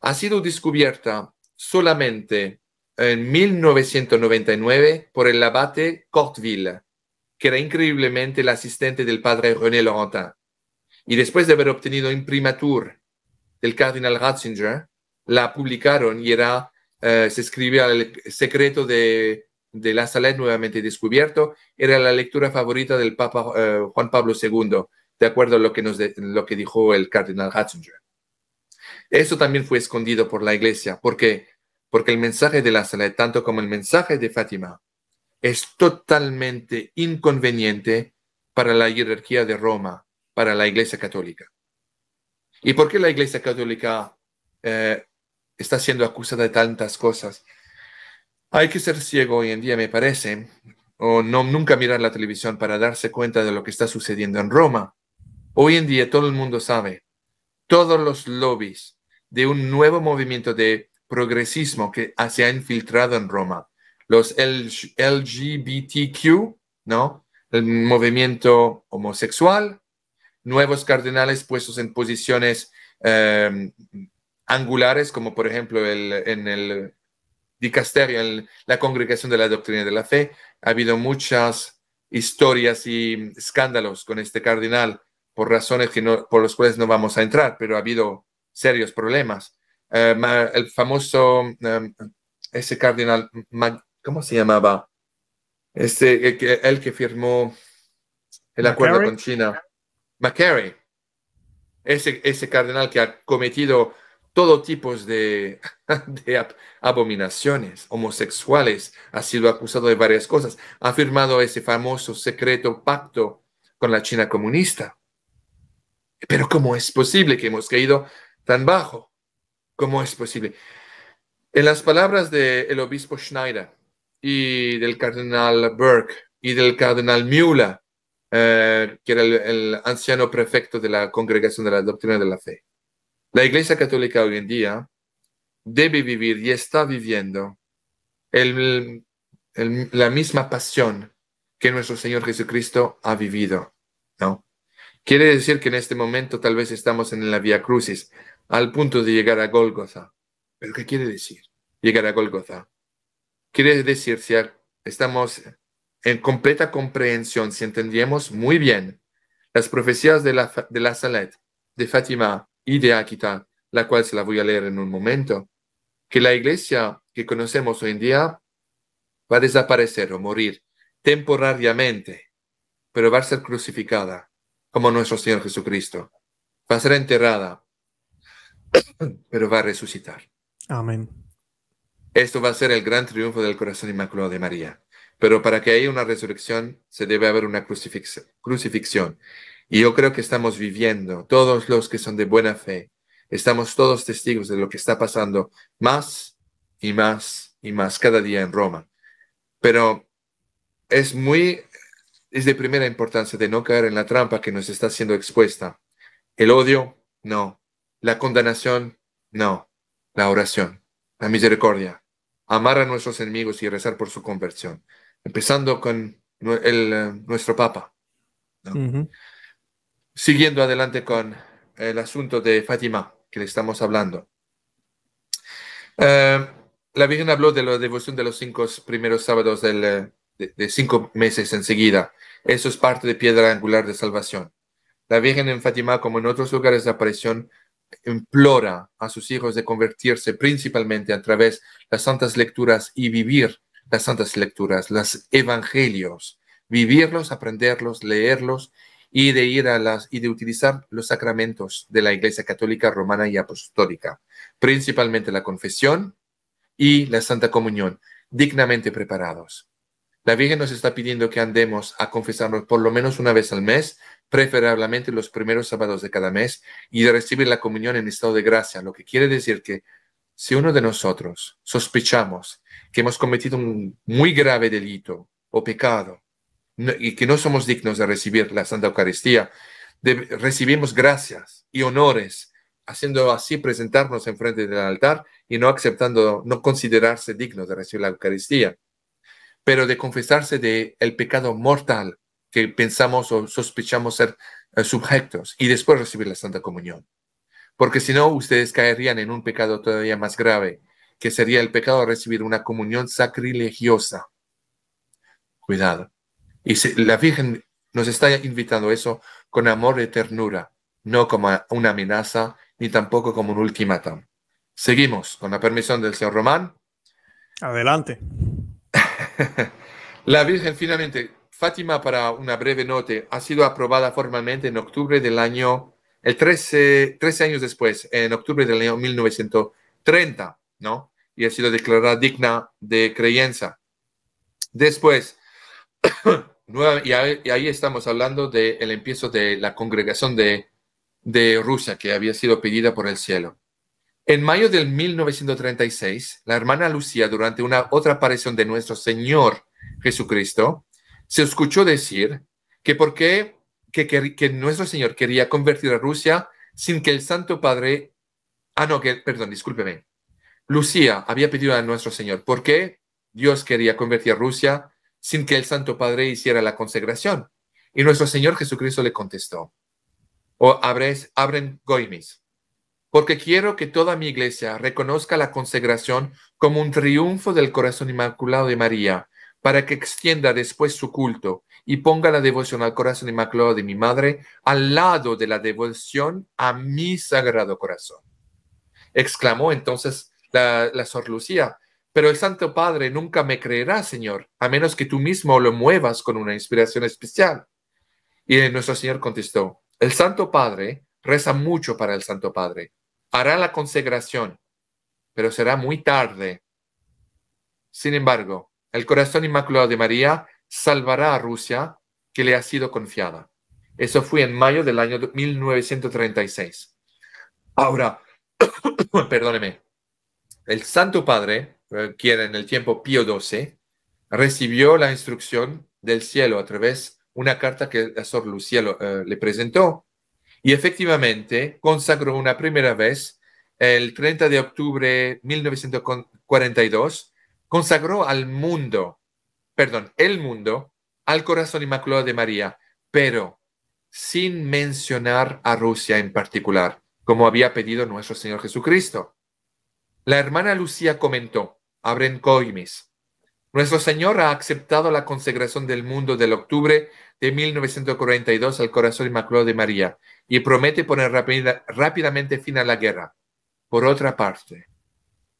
Ha sido descubierta solamente en 1999 por el abate Cortville, que era increíblemente el asistente del padre René Laurentin. Y después de haber obtenido imprimatur del cardenal Ratzinger, la publicaron y era, eh, se escribía el secreto de, de la Salette nuevamente descubierto, era la lectura favorita del Papa eh, Juan Pablo II, de acuerdo a lo que, nos lo que dijo el cardenal Ratzinger. Eso también fue escondido por la iglesia, porque porque el mensaje de la Salette, tanto como el mensaje de Fátima, es totalmente inconveniente para la jerarquía de Roma, para la Iglesia Católica. ¿Y por qué la Iglesia Católica eh, está siendo acusada de tantas cosas? Hay que ser ciego hoy en día, me parece, o no nunca mirar la televisión para darse cuenta de lo que está sucediendo en Roma. Hoy en día todo el mundo sabe, todos los lobbies de un nuevo movimiento de progresismo que se ha infiltrado en Roma. Los LGBTQ, ¿no? El movimiento homosexual, nuevos cardenales puestos en posiciones em, angulares, como por ejemplo el, en el dicasterio, en la congregación de la doctrina de la fe. Ha habido muchas historias y escándalos con este cardenal por razones que no, por las cuales no vamos a entrar, pero ha habido serios problemas. Eh, el famoso, em, ese cardenal, ¿cómo se llamaba? Este, el que, firmó el acuerdo con China. McCarry. Ese, ese cardenal que ha cometido todo tipo de, de, abominaciones homosexuales, ha sido acusado de varias cosas, ha firmado ese famoso secreto pacto con la China comunista. Pero ¿cómo es posible que hemos caído tan bajo? ¿Cómo es posible? En las palabras del obispo Schneider y del cardenal Burke y del cardenal Müller, eh, que era el, anciano prefecto de la Congregación de la Doctrina de la Fe, la Iglesia Católica hoy en día debe vivir y está viviendo la misma pasión que nuestro Señor Jesucristo ha vivido, ¿no? Quiere decir que en este momento tal vez estamos en la Vía Crucis, al punto de llegar a Golgotha. ¿Pero qué quiere decir llegar a Golgotha? Quiere decir si estamos en completa comprensión, si entendíamos muy bien las profecías de la, de la Salet, de Fátima y de Akita, la cual se la voy a leer en un momento, que la iglesia que conocemos hoy en día va a desaparecer o morir temporariamente, pero va a ser crucificada como nuestro Señor Jesucristo. Va a ser enterrada, pero va a resucitar. Amén. Esto va a ser el gran triunfo del corazón inmaculado de María. Pero para que haya una resurrección se debe haber una crucifixión. Y yo creo que estamos viviendo, todos los que son de buena fe, estamos todos testigos de lo que está pasando más y más y más cada día en Roma. Pero es muy, es de primera importancia de no caer en la trampa que nos está siendo expuesta. El odio, no. La condenación, no. La oración, la misericordia. Amar a nuestros enemigos y rezar por su conversión empezando con el, eh, nuestro Papa. Siguiendo adelante con el asunto de Fátima, que le estamos hablando. Eh, la Virgen habló de la devoción de los cinco primeros sábados del, eh, de, cinco meses enseguida. Eso es parte de piedra angular de salvación. La Virgen en Fátima, como en otros lugares de aparición, implora a sus hijos de convertirse principalmente a través de las santas lecturas y vivir las santas lecturas, los evangelios, vivirlos, aprenderlos, leerlos y de ir a las y de utilizar los sacramentos de la Iglesia Católica Romana y Apostólica, principalmente la confesión y la Santa Comunión, dignamente preparados. La Virgen nos está pidiendo que andemos a confesarnos por lo menos una vez al mes, preferablemente los primeros sábados de cada mes, y de recibir la comunión en estado de gracia, lo que quiere decir que si uno de nosotros sospechamos que hemos cometido un muy grave delito o pecado y que no somos dignos de recibir la Santa Eucaristía, recibimos gracias y honores, haciendo así presentarnos en frente del altar y no aceptando, no considerarse digno de recibir la Eucaristía, pero de confesarse de el pecado mortal que pensamos o sospechamos ser eh, sujetos y después recibir la Santa Comunión porque si no, ustedes caerían en un pecado todavía más grave, que sería el pecado de recibir una comunión sacrilegiosa. Cuidado. Y la Virgen nos está invitando a eso con amor y ternura, no como una amenaza, ni tampoco como un ultimátum. Seguimos con la permisión del señor Román. Adelante. la Virgen finalmente, Fátima, para una breve nota, ha sido aprobada formalmente en octubre del año el 13, 13 años después, en octubre del año 1930, ¿no? Y ha sido declarada digna de creencia. Después, y ahí, estamos hablando del el empiezo de la congregación de, de Rusia que había sido pedida por el cielo. En mayo del 1936, la hermana Lucía, durante una otra aparición de nuestro Señor Jesucristo, se escuchó decir que por qué que, nuestro Señor quería convertir a Rusia sin que el Santo Padre, ah, no, que, perdón, discúlpeme. Lucía había pedido a nuestro Señor, ¿por qué Dios quería convertir a Rusia sin que el Santo Padre hiciera la consagración? Y nuestro Señor Jesucristo le contestó, o abres, abren goimis, porque quiero que toda mi iglesia reconozca la consagración como un triunfo del corazón inmaculado de María, para que extienda después su culto y ponga la devoción al corazón inmaculado de mi madre al lado de la devoción a mi sagrado corazón. Exclamó entonces la, la Sor Lucía, pero el Santo Padre nunca me creerá, Señor, a menos que tú mismo lo muevas con una inspiración especial. Y nuestro Señor contestó, el Santo Padre reza mucho para el Santo Padre, hará la consagración, pero será muy tarde. Sin embargo, el corazón inmaculado de María salvará a Rusia que le ha sido confiada. Eso fue en mayo del año 1936. Ahora, perdóneme, el Santo Padre, eh, quien en el tiempo Pío XII, recibió la instrucción del cielo a través de una carta que el Sor Lucía eh, le presentó y efectivamente consagró una primera vez el 30 de octubre de 1942, consagró al mundo, perdón, el mundo, al corazón inmaculado de María, pero sin mencionar a Rusia en particular, como había pedido nuestro Señor Jesucristo. La hermana Lucía comentó, abren coimis, nuestro Señor ha aceptado la consagración del mundo del octubre de 1942 al corazón inmaculado de María y promete poner rápidamente fin a la guerra. Por otra parte,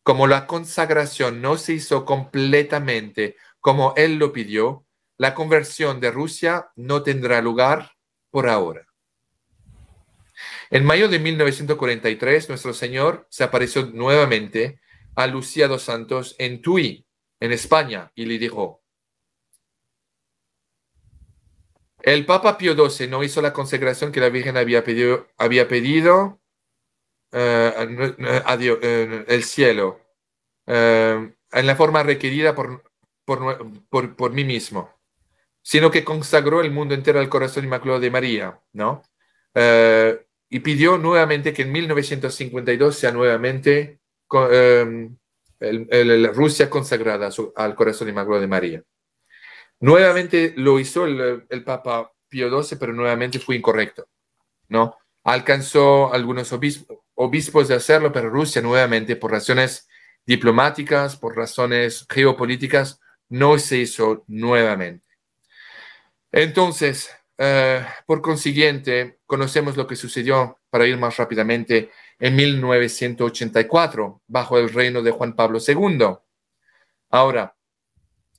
como la consagración no se hizo completamente como él lo pidió, la conversión de Rusia no tendrá lugar por ahora. En mayo de 1943, nuestro Señor se apareció nuevamente a Lucía dos Santos en Tui, en España y le dijo, el Papa Pío XII no hizo la consagración que la Virgen había pedido, había pedido eh, eh, el cielo eh, en la forma requerida por, por, por, mí mismo, sino que consagró el mundo entero al corazón inmaculado de María, ¿no? y pidió nuevamente que en 1952 sea nuevamente el, Rusia consagrada al corazón inmaculado de María. Nuevamente lo hizo el, Papa Pío XII, pero nuevamente fue incorrecto, ¿no? Alcanzó algunos obispos, obispos de hacerlo, pero Rusia nuevamente, por razones diplomáticas, por razones geopolíticas, no se hizo nuevamente. Entonces, eh, por consiguiente, conocemos lo que sucedió, para ir más rápidamente, en 1984, bajo el reino de Juan Pablo II. Ahora,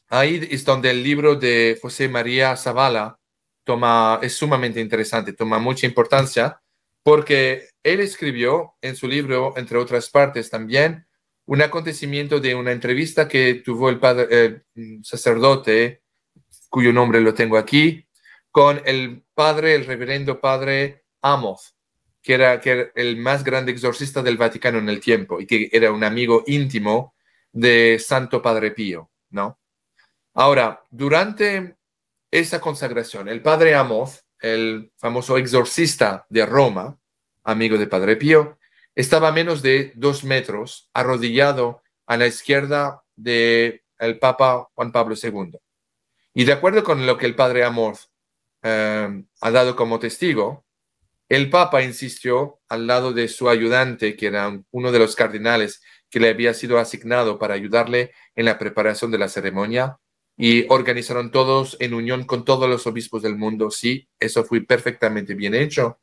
ahí es donde el libro de José María Zavala toma, es sumamente interesante, toma mucha importancia, porque él escribió en su libro, entre otras partes también, un acontecimiento de una entrevista que tuvo el padre, sacerdote, cuyo nombre lo tengo aquí, con el padre, el reverendo padre Amos, que era, el más grande exorcista del Vaticano en el tiempo y que era un amigo íntimo de Santo Padre Pío, ¿no? Ahora, durante esa consagración, el Padre Amos, el famoso exorcista de Roma, amigo de Padre Pío, estaba a menos de dos metros, arrodillado a la izquierda del el Papa Juan Pablo II. Y de acuerdo con lo que el Padre Amos eh, ha dado como testigo, el Papa insistió al lado de su ayudante, que era uno de los cardinales que le había sido asignado para ayudarle en la preparación de la ceremonia, y organizaron todos en unión con todos los obispos del mundo. Sí, eso fue perfectamente bien hecho,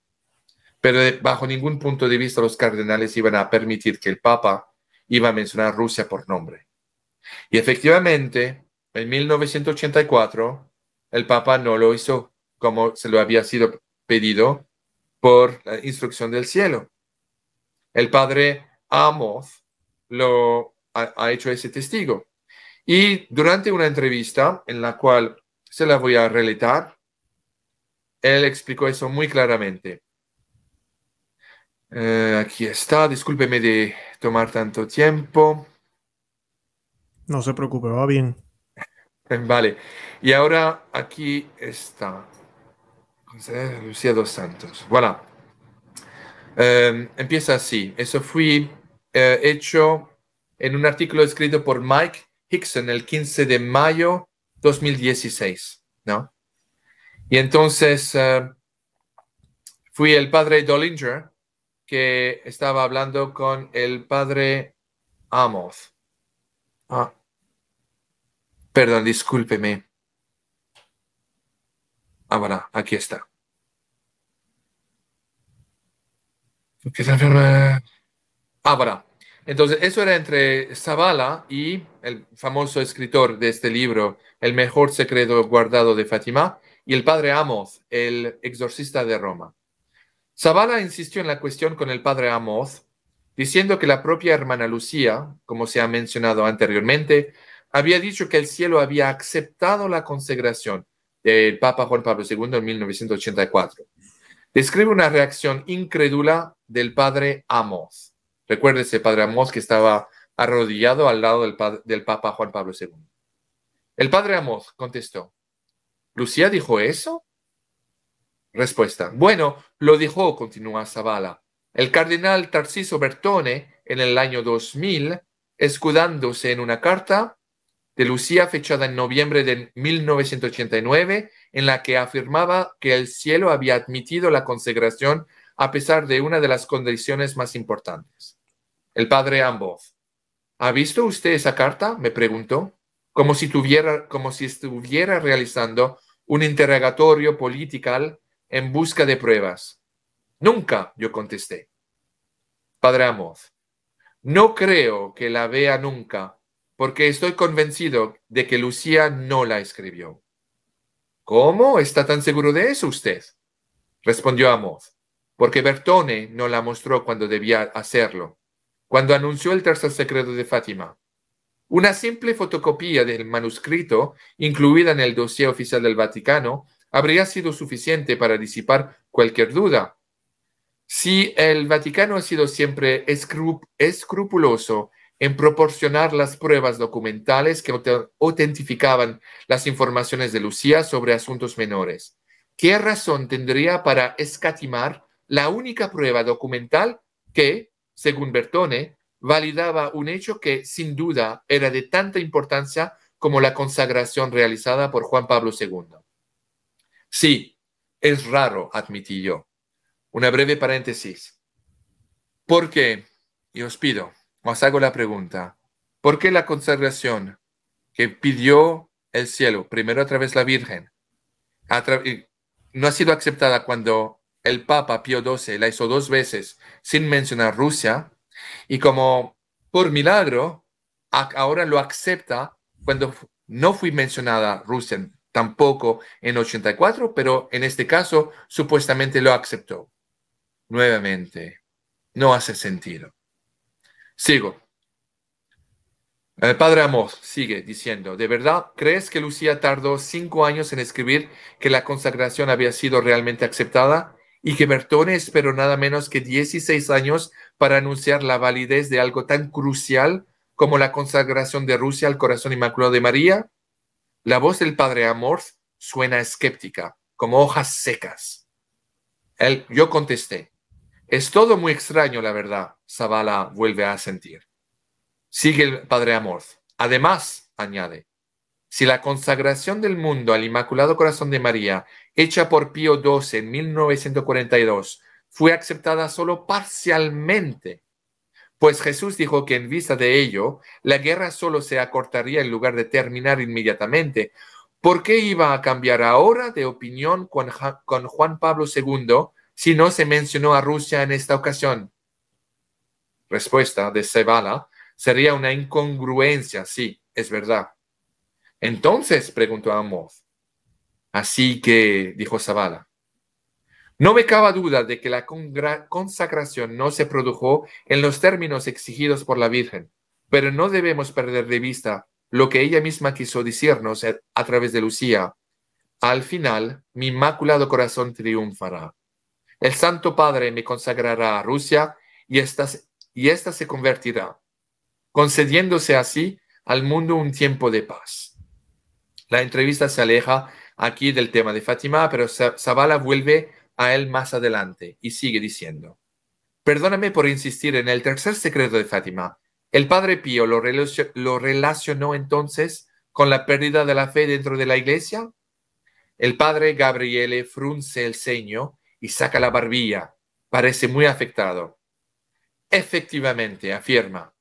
pero bajo ningún punto de vista los cardenales iban a permitir que el Papa iba a mencionar Rusia por nombre. Y efectivamente, en 1984, el Papa no lo hizo como se lo había sido pedido, por la instrucción del cielo. El padre Amos lo ha, hecho ese testigo. Y durante una entrevista en la cual se la voy a relatar, él explicó eso muy claramente. Eh, aquí está, discúlpeme de tomar tanto tiempo. No se preocupe, va bien. Vale, y ahora aquí está. Lucía dos Santos. Voilà. Em, empieza así. Eso fue eh, hecho en un artículo escrito por Mike Hickson el 15 de mayo 2016, ¿no? Y entonces uh, fui el padre Dollinger que estaba hablando con el padre Amos. Ah. Perdón, discúlpeme. Ahora, aquí está. Ahora, entonces eso era entre Zavala y el famoso escritor de este libro, El mejor secreto guardado de Fátima, y el padre Amos, el exorcista de Roma. Zavala insistió en la cuestión con el padre Amos, diciendo que la propia hermana Lucía, como se ha mencionado anteriormente, había dicho que el cielo había aceptado la consagración del Papa Juan Pablo II en 1984. Describe una reacción incrédula del padre Amos. Recuérdese, padre Amos, que estaba arrodillado al lado del, del Papa Juan Pablo II. El padre Amos contestó, ¿Lucía dijo eso? Respuesta, bueno, lo dijo, continúa Zavala, El cardenal Tarciso Bertone, en el año 2000, escudándose en una carta de Lucía fechada en noviembre de 1989, en la que afirmaba que el cielo había admitido la consagración a pesar de una de las condiciones más importantes. El padre Amboz. ¿Ha visto usted esa carta? me preguntó, como si, tuviera, como si estuviera realizando un interrogatorio político en busca de pruebas. Nunca, yo contesté. Padre Amboz. No creo que la vea nunca, porque estoy convencido de que Lucía no la escribió. ¿Cómo está tan seguro de eso usted? Respondió Amos, porque Bertone no la mostró cuando debía hacerlo, cuando anunció el tercer secreto de Fátima. Una simple fotocopia del manuscrito, incluida en el dossier oficial del Vaticano, habría sido suficiente para disipar cualquier duda. Si el Vaticano ha sido siempre escrupuloso en proporcionar las pruebas documentales que autentificaban las informaciones de Lucía sobre asuntos menores. ¿Qué razón tendría para escatimar la única prueba documental que, según Bertone, validaba un hecho que sin duda era de tanta importancia como la consagración realizada por Juan Pablo II? Sí, es raro, admití yo. Una breve paréntesis. ¿Por qué? Y os pido, os hago la pregunta, ¿por qué la consagración que pidió el cielo, primero a través de la Virgen, no ha sido aceptada cuando el Papa Pío XII la hizo dos veces sin mencionar Rusia, y como por milagro ahora lo acepta cuando no fue mencionada Rusia tampoco en 84, pero en este caso supuestamente lo aceptó. Nuevamente, no hace sentido. Sigo. El padre Amos sigue diciendo, ¿de verdad crees que Lucía tardó cinco años en escribir que la consagración había sido realmente aceptada y que Bertone esperó nada menos que 16 años para anunciar la validez de algo tan crucial como la consagración de Rusia al corazón inmaculado de María? La voz del padre Amor suena escéptica, como hojas secas. Él, yo contesté, es todo muy extraño, la verdad, Zavala vuelve a sentir. Sigue el Padre Amor. Además, añade, si la consagración del mundo al Inmaculado Corazón de María, hecha por Pío XII en 1942, fue aceptada solo parcialmente, pues Jesús dijo que en vista de ello, la guerra solo se acortaría en lugar de terminar inmediatamente. ¿Por qué iba a cambiar ahora de opinión con, Juan Pablo II si no se mencionó a Rusia en esta ocasión? Respuesta de Cebala sería una incongruencia, sí, es verdad. Entonces, preguntó Amos. Así que, dijo Zavala, no me cabe duda de que la consagración no se produjo en los términos exigidos por la Virgen, pero no debemos perder de vista lo que ella misma quiso decirnos a través de Lucía. Al final, mi inmaculado corazón triunfará. El Santo Padre me consagrará a Rusia y ésta esta se convertirá, concediéndose así al mundo un tiempo de paz. La entrevista se aleja aquí del tema de Fátima, pero Zavala vuelve a él más adelante y sigue diciendo, perdóname por insistir en el tercer secreto de Fátima. El padre Pío lo, lo relacionó entonces con la pérdida de la fe dentro de la iglesia. El padre Gabriele frunce el ceño y saca la barbilla. Parece muy afectado. Efectivamente, afirma.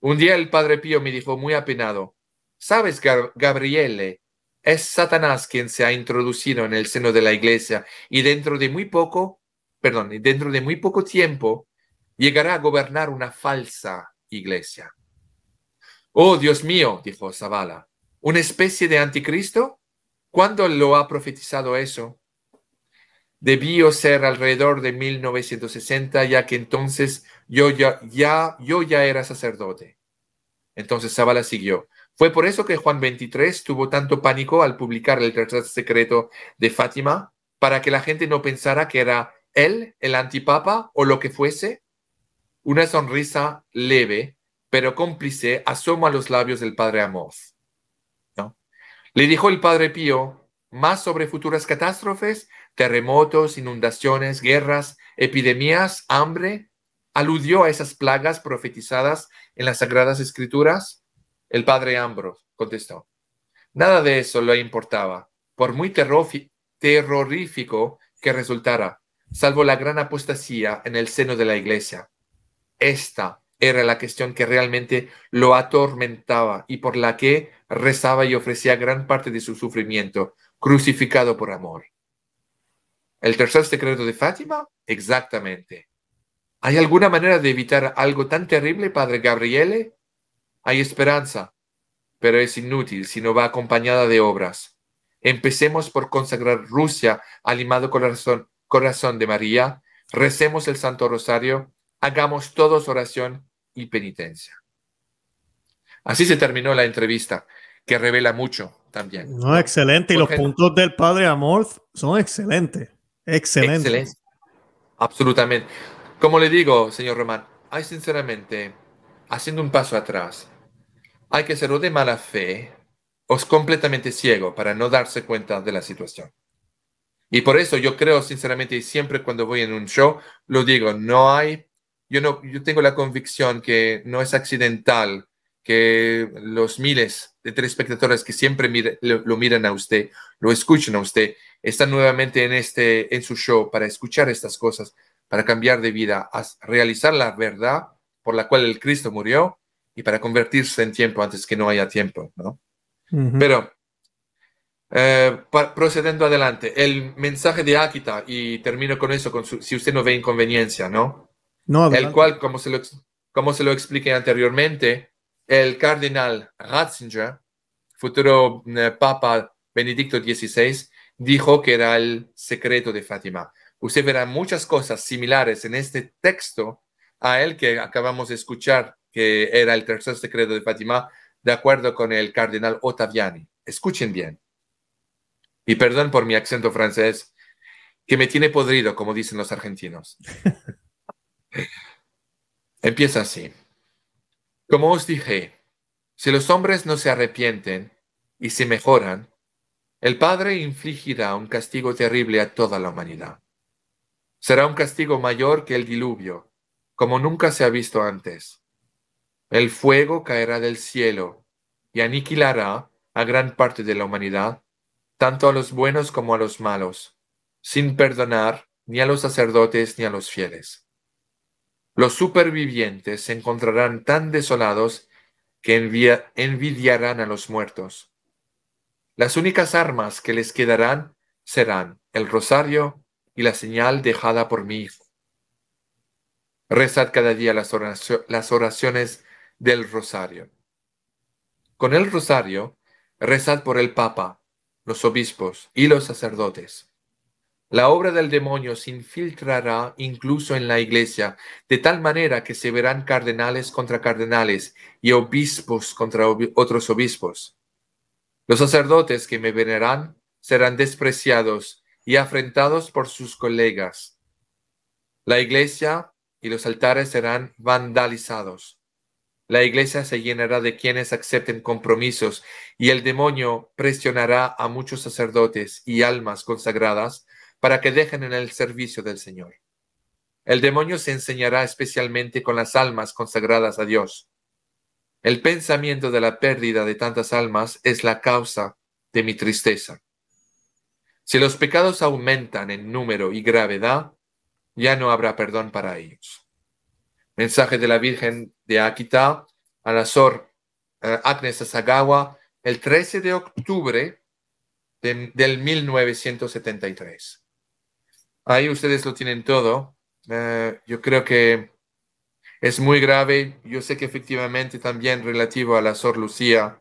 Un día el padre Pío me dijo muy apenado, ¿sabes, Gabriele? Es Satanás quien se ha introducido en el seno de la iglesia y dentro de muy poco, perdón, dentro de muy poco tiempo llegará a gobernar una falsa iglesia. Oh, Dios mío, dijo Zavala, ¿una especie de anticristo? ¿Cuándo lo ha profetizado eso? debió ser alrededor de 1960, ya que entonces yo ya, ya, yo ya era sacerdote. Entonces Zabala siguió. Fue por eso que Juan 23 tuvo tanto pánico al publicar el tercer secreto de Fátima, para que la gente no pensara que era él, el antipapa o lo que fuese. Una sonrisa leve, pero cómplice, asoma los labios del padre Amos. ¿No? Le dijo el padre Pío más sobre futuras catástrofes terremotos, inundaciones, guerras, epidemias, hambre, aludió a esas plagas profetizadas en las Sagradas Escrituras? El padre Ambros contestó. Nada de eso le importaba, por muy terrorífico que resultara, salvo la gran apostasía en el seno de la iglesia. Esta era la cuestión que realmente lo atormentaba y por la que rezaba y ofrecía gran parte de su sufrimiento, crucificado por amor. ¿El tercer secreto de Fátima? Exactamente. ¿Hay alguna manera de evitar algo tan terrible, Padre Gabriele? Hay esperanza, pero es inútil si no va acompañada de obras. Empecemos por consagrar Rusia al limado corazón, corazón de María, recemos el Santo Rosario, hagamos todos oración y penitencia. Así se terminó la entrevista, que revela mucho también. No, excelente. Y los puntos del Padre Amor son excelentes. Excelente. Excelente. Absolutamente. Como le digo, señor Román, hay sinceramente, haciendo un paso atrás, hay que ser de mala fe o completamente ciego para no darse cuenta de la situación. Y por eso yo creo sinceramente y siempre cuando voy en un show lo digo, no hay, yo no, yo tengo la convicción que no es accidental que los miles de telespectadores que siempre lo, miran a usted, lo escuchan a usted, están nuevamente en, este, en su show para escuchar estas cosas, para cambiar de vida, a realizar la verdad por la cual el Cristo murió y para convertirse en tiempo antes que no haya tiempo, ¿no? Pero, eh, procediendo adelante, el mensaje de Akita, y termino con eso, con si usted no ve inconveniencia, ¿no? No, el cual, como se, lo, como se lo expliqué anteriormente, el cardenal Ratzinger, futuro eh, Papa Benedicto XVI, dijo que era el secreto de Fátima. Usted verá muchas cosas similares en este texto a el que acabamos de escuchar, que era el tercer secreto de Fátima, de acuerdo con el cardenal Ottaviani. Escuchen bien. Y perdón por mi acento francés, que me tiene podrido, como dicen los argentinos. Empieza así. Como os dije, si los hombres no se arrepienten y se mejoran, el Padre infligirá un castigo terrible a toda la humanidad. Será un castigo mayor que el diluvio, como nunca se ha visto antes. El fuego caerá del cielo y aniquilará a gran parte de la humanidad, tanto a los buenos como a los malos, sin perdonar ni a los sacerdotes ni a los fieles. Los supervivientes se encontrarán tan desolados que envidiarán a los muertos. Las únicas armas que les quedarán serán el rosario y la señal dejada por hijo. Rezad cada día las, oraciones del rosario. Con el rosario, rezad por el Papa, los obispos y los sacerdotes la obra del demonio se infiltrará incluso en la iglesia, de tal manera que se verán cardenales contra cardenales y obispos contra otros obispos. Los sacerdotes que me venerán serán despreciados y afrentados por sus colegas. La iglesia y los altares serán vandalizados. La iglesia se llenará de quienes acepten compromisos y el demonio presionará a muchos sacerdotes y almas consagradas para que dejen en el servicio del Señor. El demonio se enseñará especialmente con las almas consagradas a Dios. El pensamiento de la pérdida de tantas almas es la causa de mi tristeza. Si los pecados aumentan en número y gravedad, ya no habrá perdón para ellos. Mensaje de la Virgen de Akita a la Sor eh, Agnes Asagawa el 13 de octubre del 1973. Ahí ustedes lo tienen todo. Eh, yo creo que es muy grave. Yo sé que efectivamente también relativo a la Sor Lucía,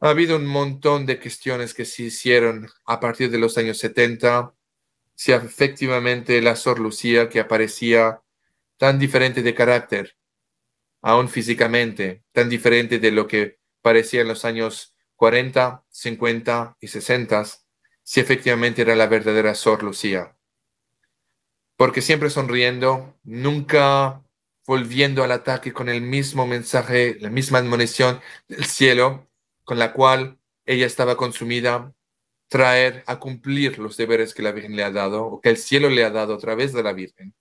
ha habido un montón de cuestiones que se hicieron a partir de los años 70. Si efectivamente la Sor Lucía, que aparecía tan diferente de carácter, aún físicamente, tan diferente de lo que parecía en los años 40, 50 y 60, si efectivamente era la verdadera Sor Lucía porque siempre sonriendo, nunca volviendo al ataque con el mismo mensaje, la misma admonición del cielo con la cual ella estaba consumida, traer a cumplir los deberes que la Virgen le ha dado o que el cielo le ha dado a través de la Virgen.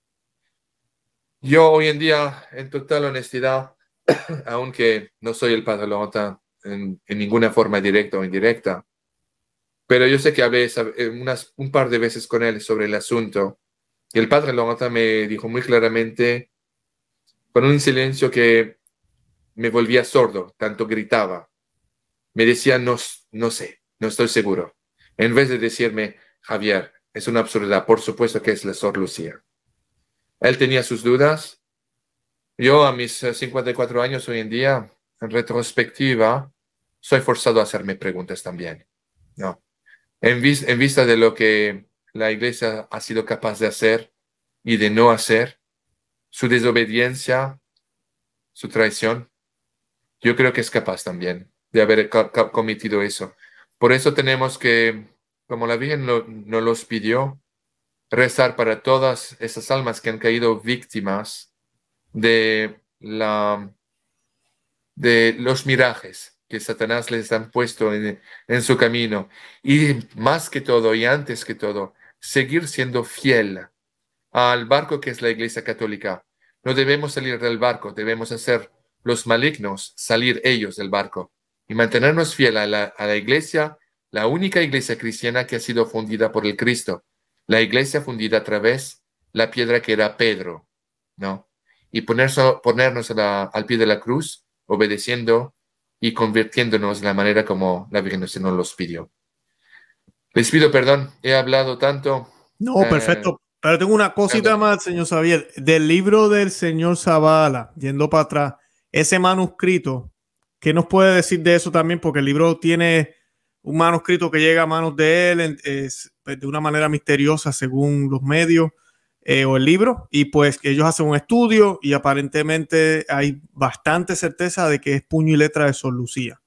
Yo hoy en día, en total honestidad, aunque no soy el padre Lota en, ninguna forma directa o indirecta, pero yo sé que hablé eh, unas, un par de veces con él sobre el asunto. Y el padre Lota me dijo muy claramente, con un silencio que me volvía sordo, tanto gritaba. Me decía, no, no sé, no estoy seguro. En vez de decirme, Javier, es una absurdidad, por supuesto que es la Sor Lucía. Él tenía sus dudas. Yo a mis 54 eh, años hoy en día, en retrospectiva, soy forzado a hacerme preguntas también. ¿no? En, vista de lo que la iglesia ha sido capaz de hacer y de no hacer, su desobediencia, su traición, yo creo que es capaz también de haber cometido eso. Por eso tenemos que, como la Virgen nos los pidió, rezar para todas esas almas que han caído víctimas de, la, de los mirajes que Satanás les han puesto en, en su camino. Y más que todo, y antes que todo, seguir siendo fiel al barco que es la Iglesia Católica. No debemos salir del barco, debemos hacer los malignos salir ellos del barco y mantenernos fiel a la, a la iglesia, la única iglesia cristiana que ha sido fundida por el Cristo, la iglesia fundida a través la piedra que era Pedro, ¿no? Y ponerse, ponernos al pie de la cruz, obedeciendo y convirtiéndonos de la manera como la Virgen nos los pidió. Les pido perdón, he hablado tanto. No, eh, perfecto. Pero tengo una cosita más, señor Xavier. Del libro del señor Zavala, yendo para atrás, ese manuscrito, ¿qué nos puede decir de eso también? Porque el libro tiene un manuscrito que llega a manos de él es, de una manera misteriosa según los medios eh, o el libro, y pues que ellos hacen un estudio y aparentemente hay bastante certeza de que es puño y letra de Sor Lucía.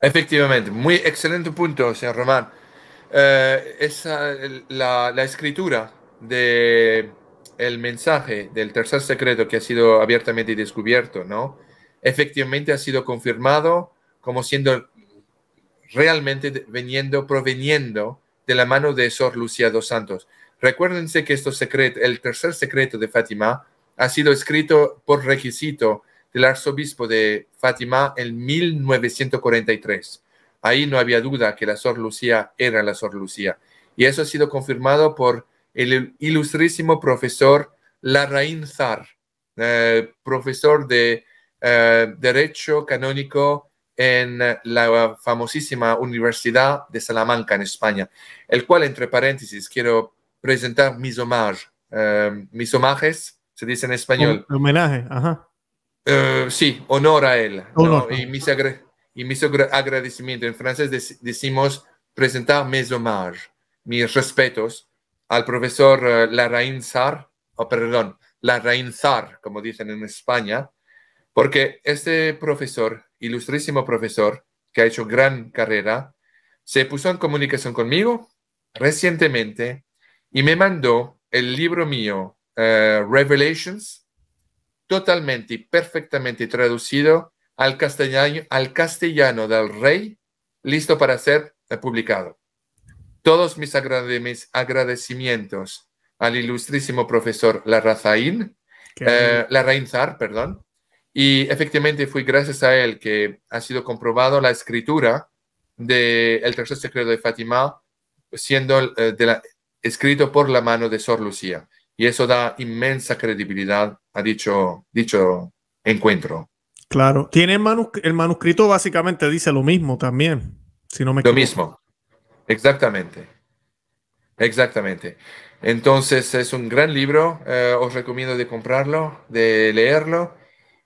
Efectivamente, muy excelente punto, señor Román. Eh, esa, la, la escritura de el mensaje del tercer secreto que ha sido abiertamente descubierto, ¿no? Efectivamente ha sido confirmado como siendo realmente veniendo, proveniendo de la mano de Sor Lucía dos Santos. Recuérdense que esto secreto, el tercer secreto de Fátima ha sido escrito por requisito del arzobispo de Fátima en 1943. Ahí no había duda que la Sor Lucía era la Sor Lucía. Y eso ha sido confirmado por el ilustrísimo profesor Larraín Zar, eh, profesor de eh, Derecho Canónico en la famosísima Universidad de Salamanca, en España, el cual, entre paréntesis, quiero presentar mis homajes, eh, mis homajes, se dice en español. homenaje, ajá. sí, honor a él. Y, mis y mis agradecimientos. En francés decimos presentar mes homages, mis respetos al profesor uh, Larraín Zar, o perdón, Larraín Zar, como dicen en España, porque este profesor, ilustrísimo profesor, que ha hecho gran carrera, se puso en comunicación conmigo recientemente y me mandó el libro mío, uh, Revelations, totalmente y perfectamente traducido al castellano, al castellano del rey, listo para ser publicado. Todos mis agradecimientos al ilustrísimo profesor Larrazaín, eh, Zar, perdón, y efectivamente fue gracias a él que ha sido comprobado la escritura del el tercer secreto de Fátima, siendo eh, escrito por la mano de Sor Lucía. Y eso da inmensa credibilidad a dicho, dicho encuentro. Claro, tiene el, manuscrito básicamente dice lo mismo también, si no me Lo mismo, Exactamente. Exactamente. Entonces es un gran libro. Eh, os recomiendo de comprarlo, de leerlo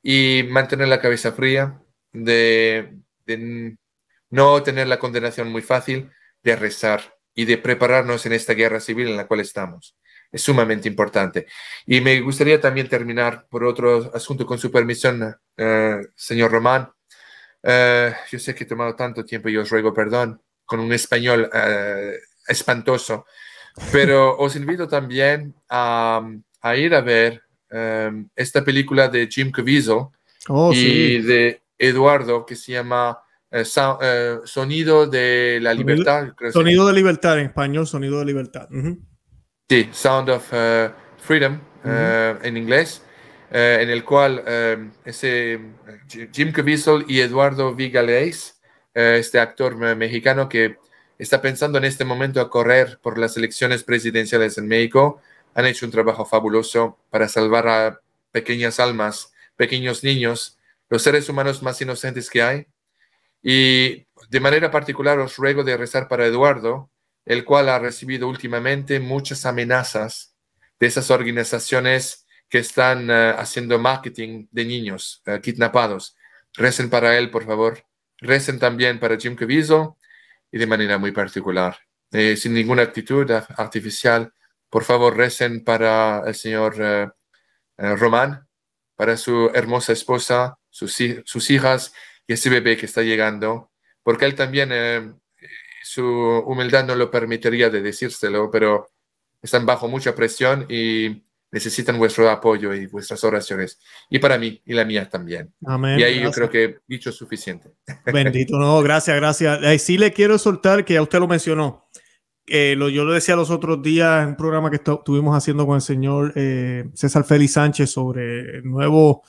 y mantener la cabeza fría, de, no tener la condenación muy fácil, de rezar y de prepararnos en esta guerra civil en la cual estamos. Es sumamente importante. Y me gustaría también terminar por otro asunto con su permisión, eh, señor Román. Eh, yo sé que he tomado tanto tiempo y os ruego perdón con un español eh, espantoso. Pero os invito también a, ir a ver em, esta película de Jim Caviezel oh, y de Eduardo que se llama eh, eh, Sonido de la Libertad. Sonido, de Libertad, en español, Sonido de Libertad. Sí, Sound of Freedom en inglés. en el cual eh, ese Jim Caviezel y Eduardo Vigaleis, este actor mexicano que está pensando en este momento a correr por las elecciones presidenciales en México, han hecho un trabajo fabuloso para salvar a pequeñas almas, pequeños niños, los seres humanos más inocentes que hay. Y de manera particular os ruego de rezar para Eduardo, el cual ha recibido últimamente muchas amenazas de esas organizaciones que están eh, haciendo marketing de niños uh, kidnapados. Recen para él, por favor. Recen también para Jim Caviezel y de manera muy particular, eh, sin ninguna actitud artificial. Por favor, recen para el señor uh, Román, para su hermosa esposa, sus, sus hijas y ese bebé que está llegando, porque él también su humildad no lo permitiría de decírselo, pero están bajo mucha presión y necesitan vuestro apoyo y vuestras oraciones. Y para mí y la mía también. Amén. Y ahí yo creo que dicho suficiente. Bendito, no, gracias, gracias. sí le quiero soltar que ya usted lo mencionó. Eh, lo, yo lo decía los otros días en un programa que estuvimos haciendo con el señor eh, César Félix Sánchez sobre el nuevo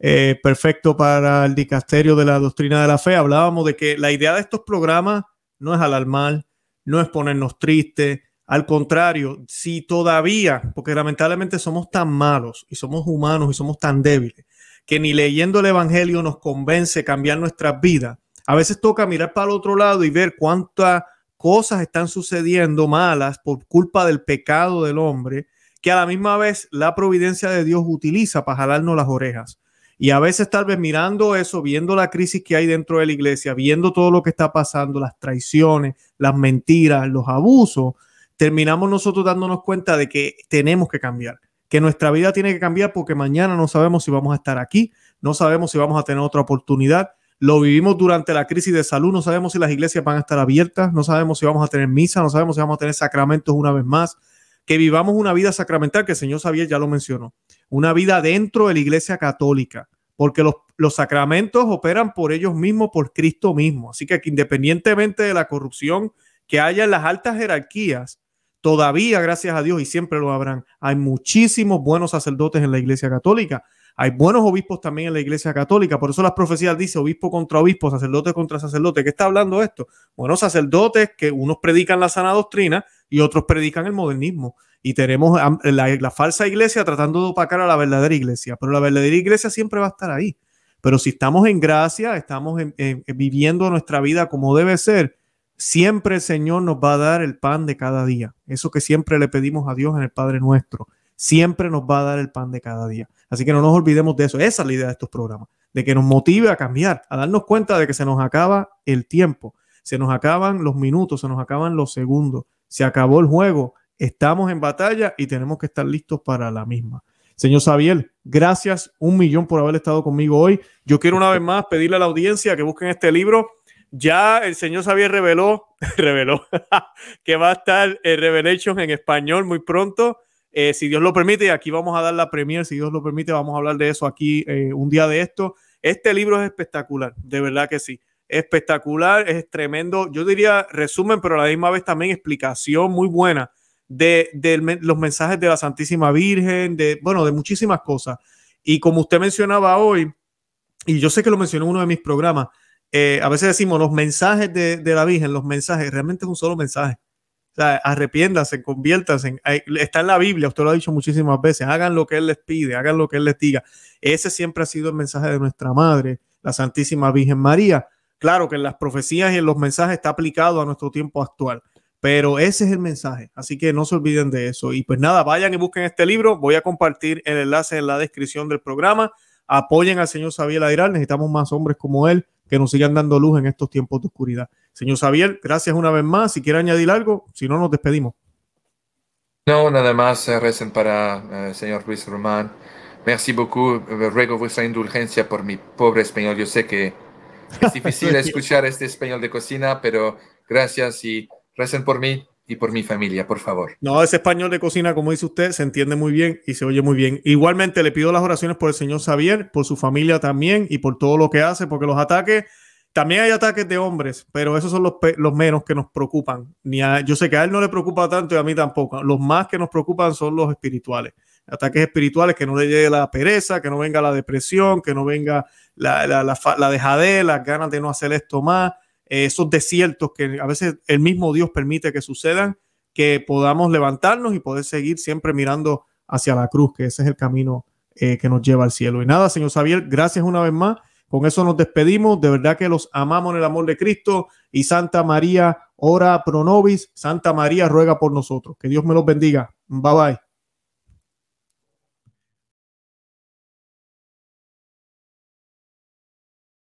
eh, perfecto para el dicasterio de la doctrina de la fe. Hablábamos de que la idea de estos programas no es alarmar, no es ponernos tristes. Al contrario, si todavía, porque lamentablemente somos tan malos y somos humanos y somos tan débiles, que ni leyendo el Evangelio nos convence cambiar nuestras vidas, a veces toca mirar para el otro lado y ver cuántas cosas están sucediendo malas por culpa del pecado del hombre, que a la misma vez la providencia de Dios utiliza para jalarnos las orejas. Y a veces tal vez mirando eso, viendo la crisis que hay dentro de la iglesia, viendo todo lo que está pasando, las traiciones, las mentiras, los abusos, terminamos nosotros dándonos cuenta de que tenemos que cambiar, que nuestra vida tiene que cambiar porque mañana no sabemos si vamos a estar aquí, no sabemos si vamos a tener otra oportunidad. Lo vivimos durante la crisis de salud, no sabemos si las iglesias van a estar abiertas, no sabemos si vamos a tener misa, no sabemos si vamos a tener sacramentos una vez más. Que vivamos una vida sacramental, que el Señor Xavier ya lo mencionó una vida dentro de la iglesia católica, porque los, los sacramentos operan por ellos mismos, por Cristo mismo. Así que, independientemente de la corrupción que haya en las altas jerarquías, todavía, gracias a Dios, y siempre lo habrán, hay muchísimos buenos sacerdotes en la iglesia católica. Hay buenos obispos también en la iglesia católica. Por eso las profecías dicen obispo contra obispo, sacerdote contra sacerdote. ¿Qué está hablando esto? Bueno, sacerdotes que unos predican la sana doctrina y otros predican el modernismo y tenemos la, falsa iglesia tratando de opacar a la verdadera iglesia, pero la verdadera iglesia siempre va a estar ahí. Pero si estamos en gracia, estamos viviendo nuestra vida como debe ser, siempre el Señor nos va a dar el pan de cada día. Eso que siempre le pedimos a Dios en el Padre nuestro. Siempre nos va a dar el pan de cada día. Así que no nos olvidemos de eso. Esa es la idea de estos programas, de que nos motive a cambiar, a darnos cuenta de que se nos acaba el tiempo, se nos acaban los minutos, se nos acaban los segundos, se acabó el juego Estamos en batalla y tenemos que estar listos para la misma. Señor Xavier, gracias un millón por haber estado conmigo hoy. Yo quiero una vez más pedirle a la audiencia que busquen este libro. Ya el señor Xavier reveló, reveló que va a estar el Revelation en español muy pronto. Eh, si Dios lo permite, aquí vamos a dar la premier, si Dios lo permite, vamos a hablar de eso aquí eh, un día de esto. Este libro es espectacular, de verdad que sí. Espectacular, es tremendo. Yo diría resumen, pero a la misma vez también explicación muy buena de, los mensajes de la Santísima Virgen, de, bueno, de muchísimas cosas. Y como usted mencionaba hoy, y yo sé que lo mencionó en uno de mis programas, eh, a veces decimos los mensajes de, la Virgen, los mensajes, realmente es un solo mensaje. Sea, arrepiéndanse, conviértanse. Está en la Biblia, usted lo ha dicho muchísimas veces. Hagan lo que Él les pide, hagan lo que Él les diga. Ese siempre ha sido el mensaje de nuestra Madre, la Santísima Virgen María. Claro que en las profecías y en los mensajes está aplicado a nuestro tiempo actual. Pero ese es el mensaje, así que no se olviden de eso. Y pues nada, vayan y busquen este libro. Voy a compartir el enlace en la descripción del programa. Apoyen al señor Xavier Adiral. Necesitamos más hombres como él que nos sigan dando luz en estos tiempos de oscuridad. Señor Xavier, gracias una vez más. Si quiere añadir algo, si no, nos despedimos. No, nada más eh, recen para el eh, señor Luis Román. Merci beaucoup. Ruego vuestra indulgencia por mi pobre español. Yo sé que es difícil escuchar este español de cocina, pero gracias y recen por mí y por mi familia, por favor. No, ese español de cocina, como dice usted, se entiende muy bien y se oye muy bien. Igualmente le pido las oraciones por el señor Xavier, por su familia también y por todo lo que hace, porque los ataques, también hay ataques de hombres, pero esos son los, los menos que nos preocupan. Ni yo sé que a él no le preocupa tanto y a mí tampoco. Los más que nos preocupan son los espirituales, ataques espirituales, que no le llegue la pereza, que no venga la depresión, que no venga la, la, la, dejadez, las ganas de no hacer esto más, eh, esos desiertos que a veces el mismo Dios permite que sucedan, que podamos levantarnos y poder seguir siempre mirando hacia la cruz, que ese es el camino eh, que nos lleva al cielo. Y nada, señor Xavier, gracias una vez más. Con eso nos despedimos. De verdad que los amamos en el amor de Cristo. Y Santa María, ora pro nobis. Santa María, ruega por nosotros. Que Dios me los bendiga. Bye bye.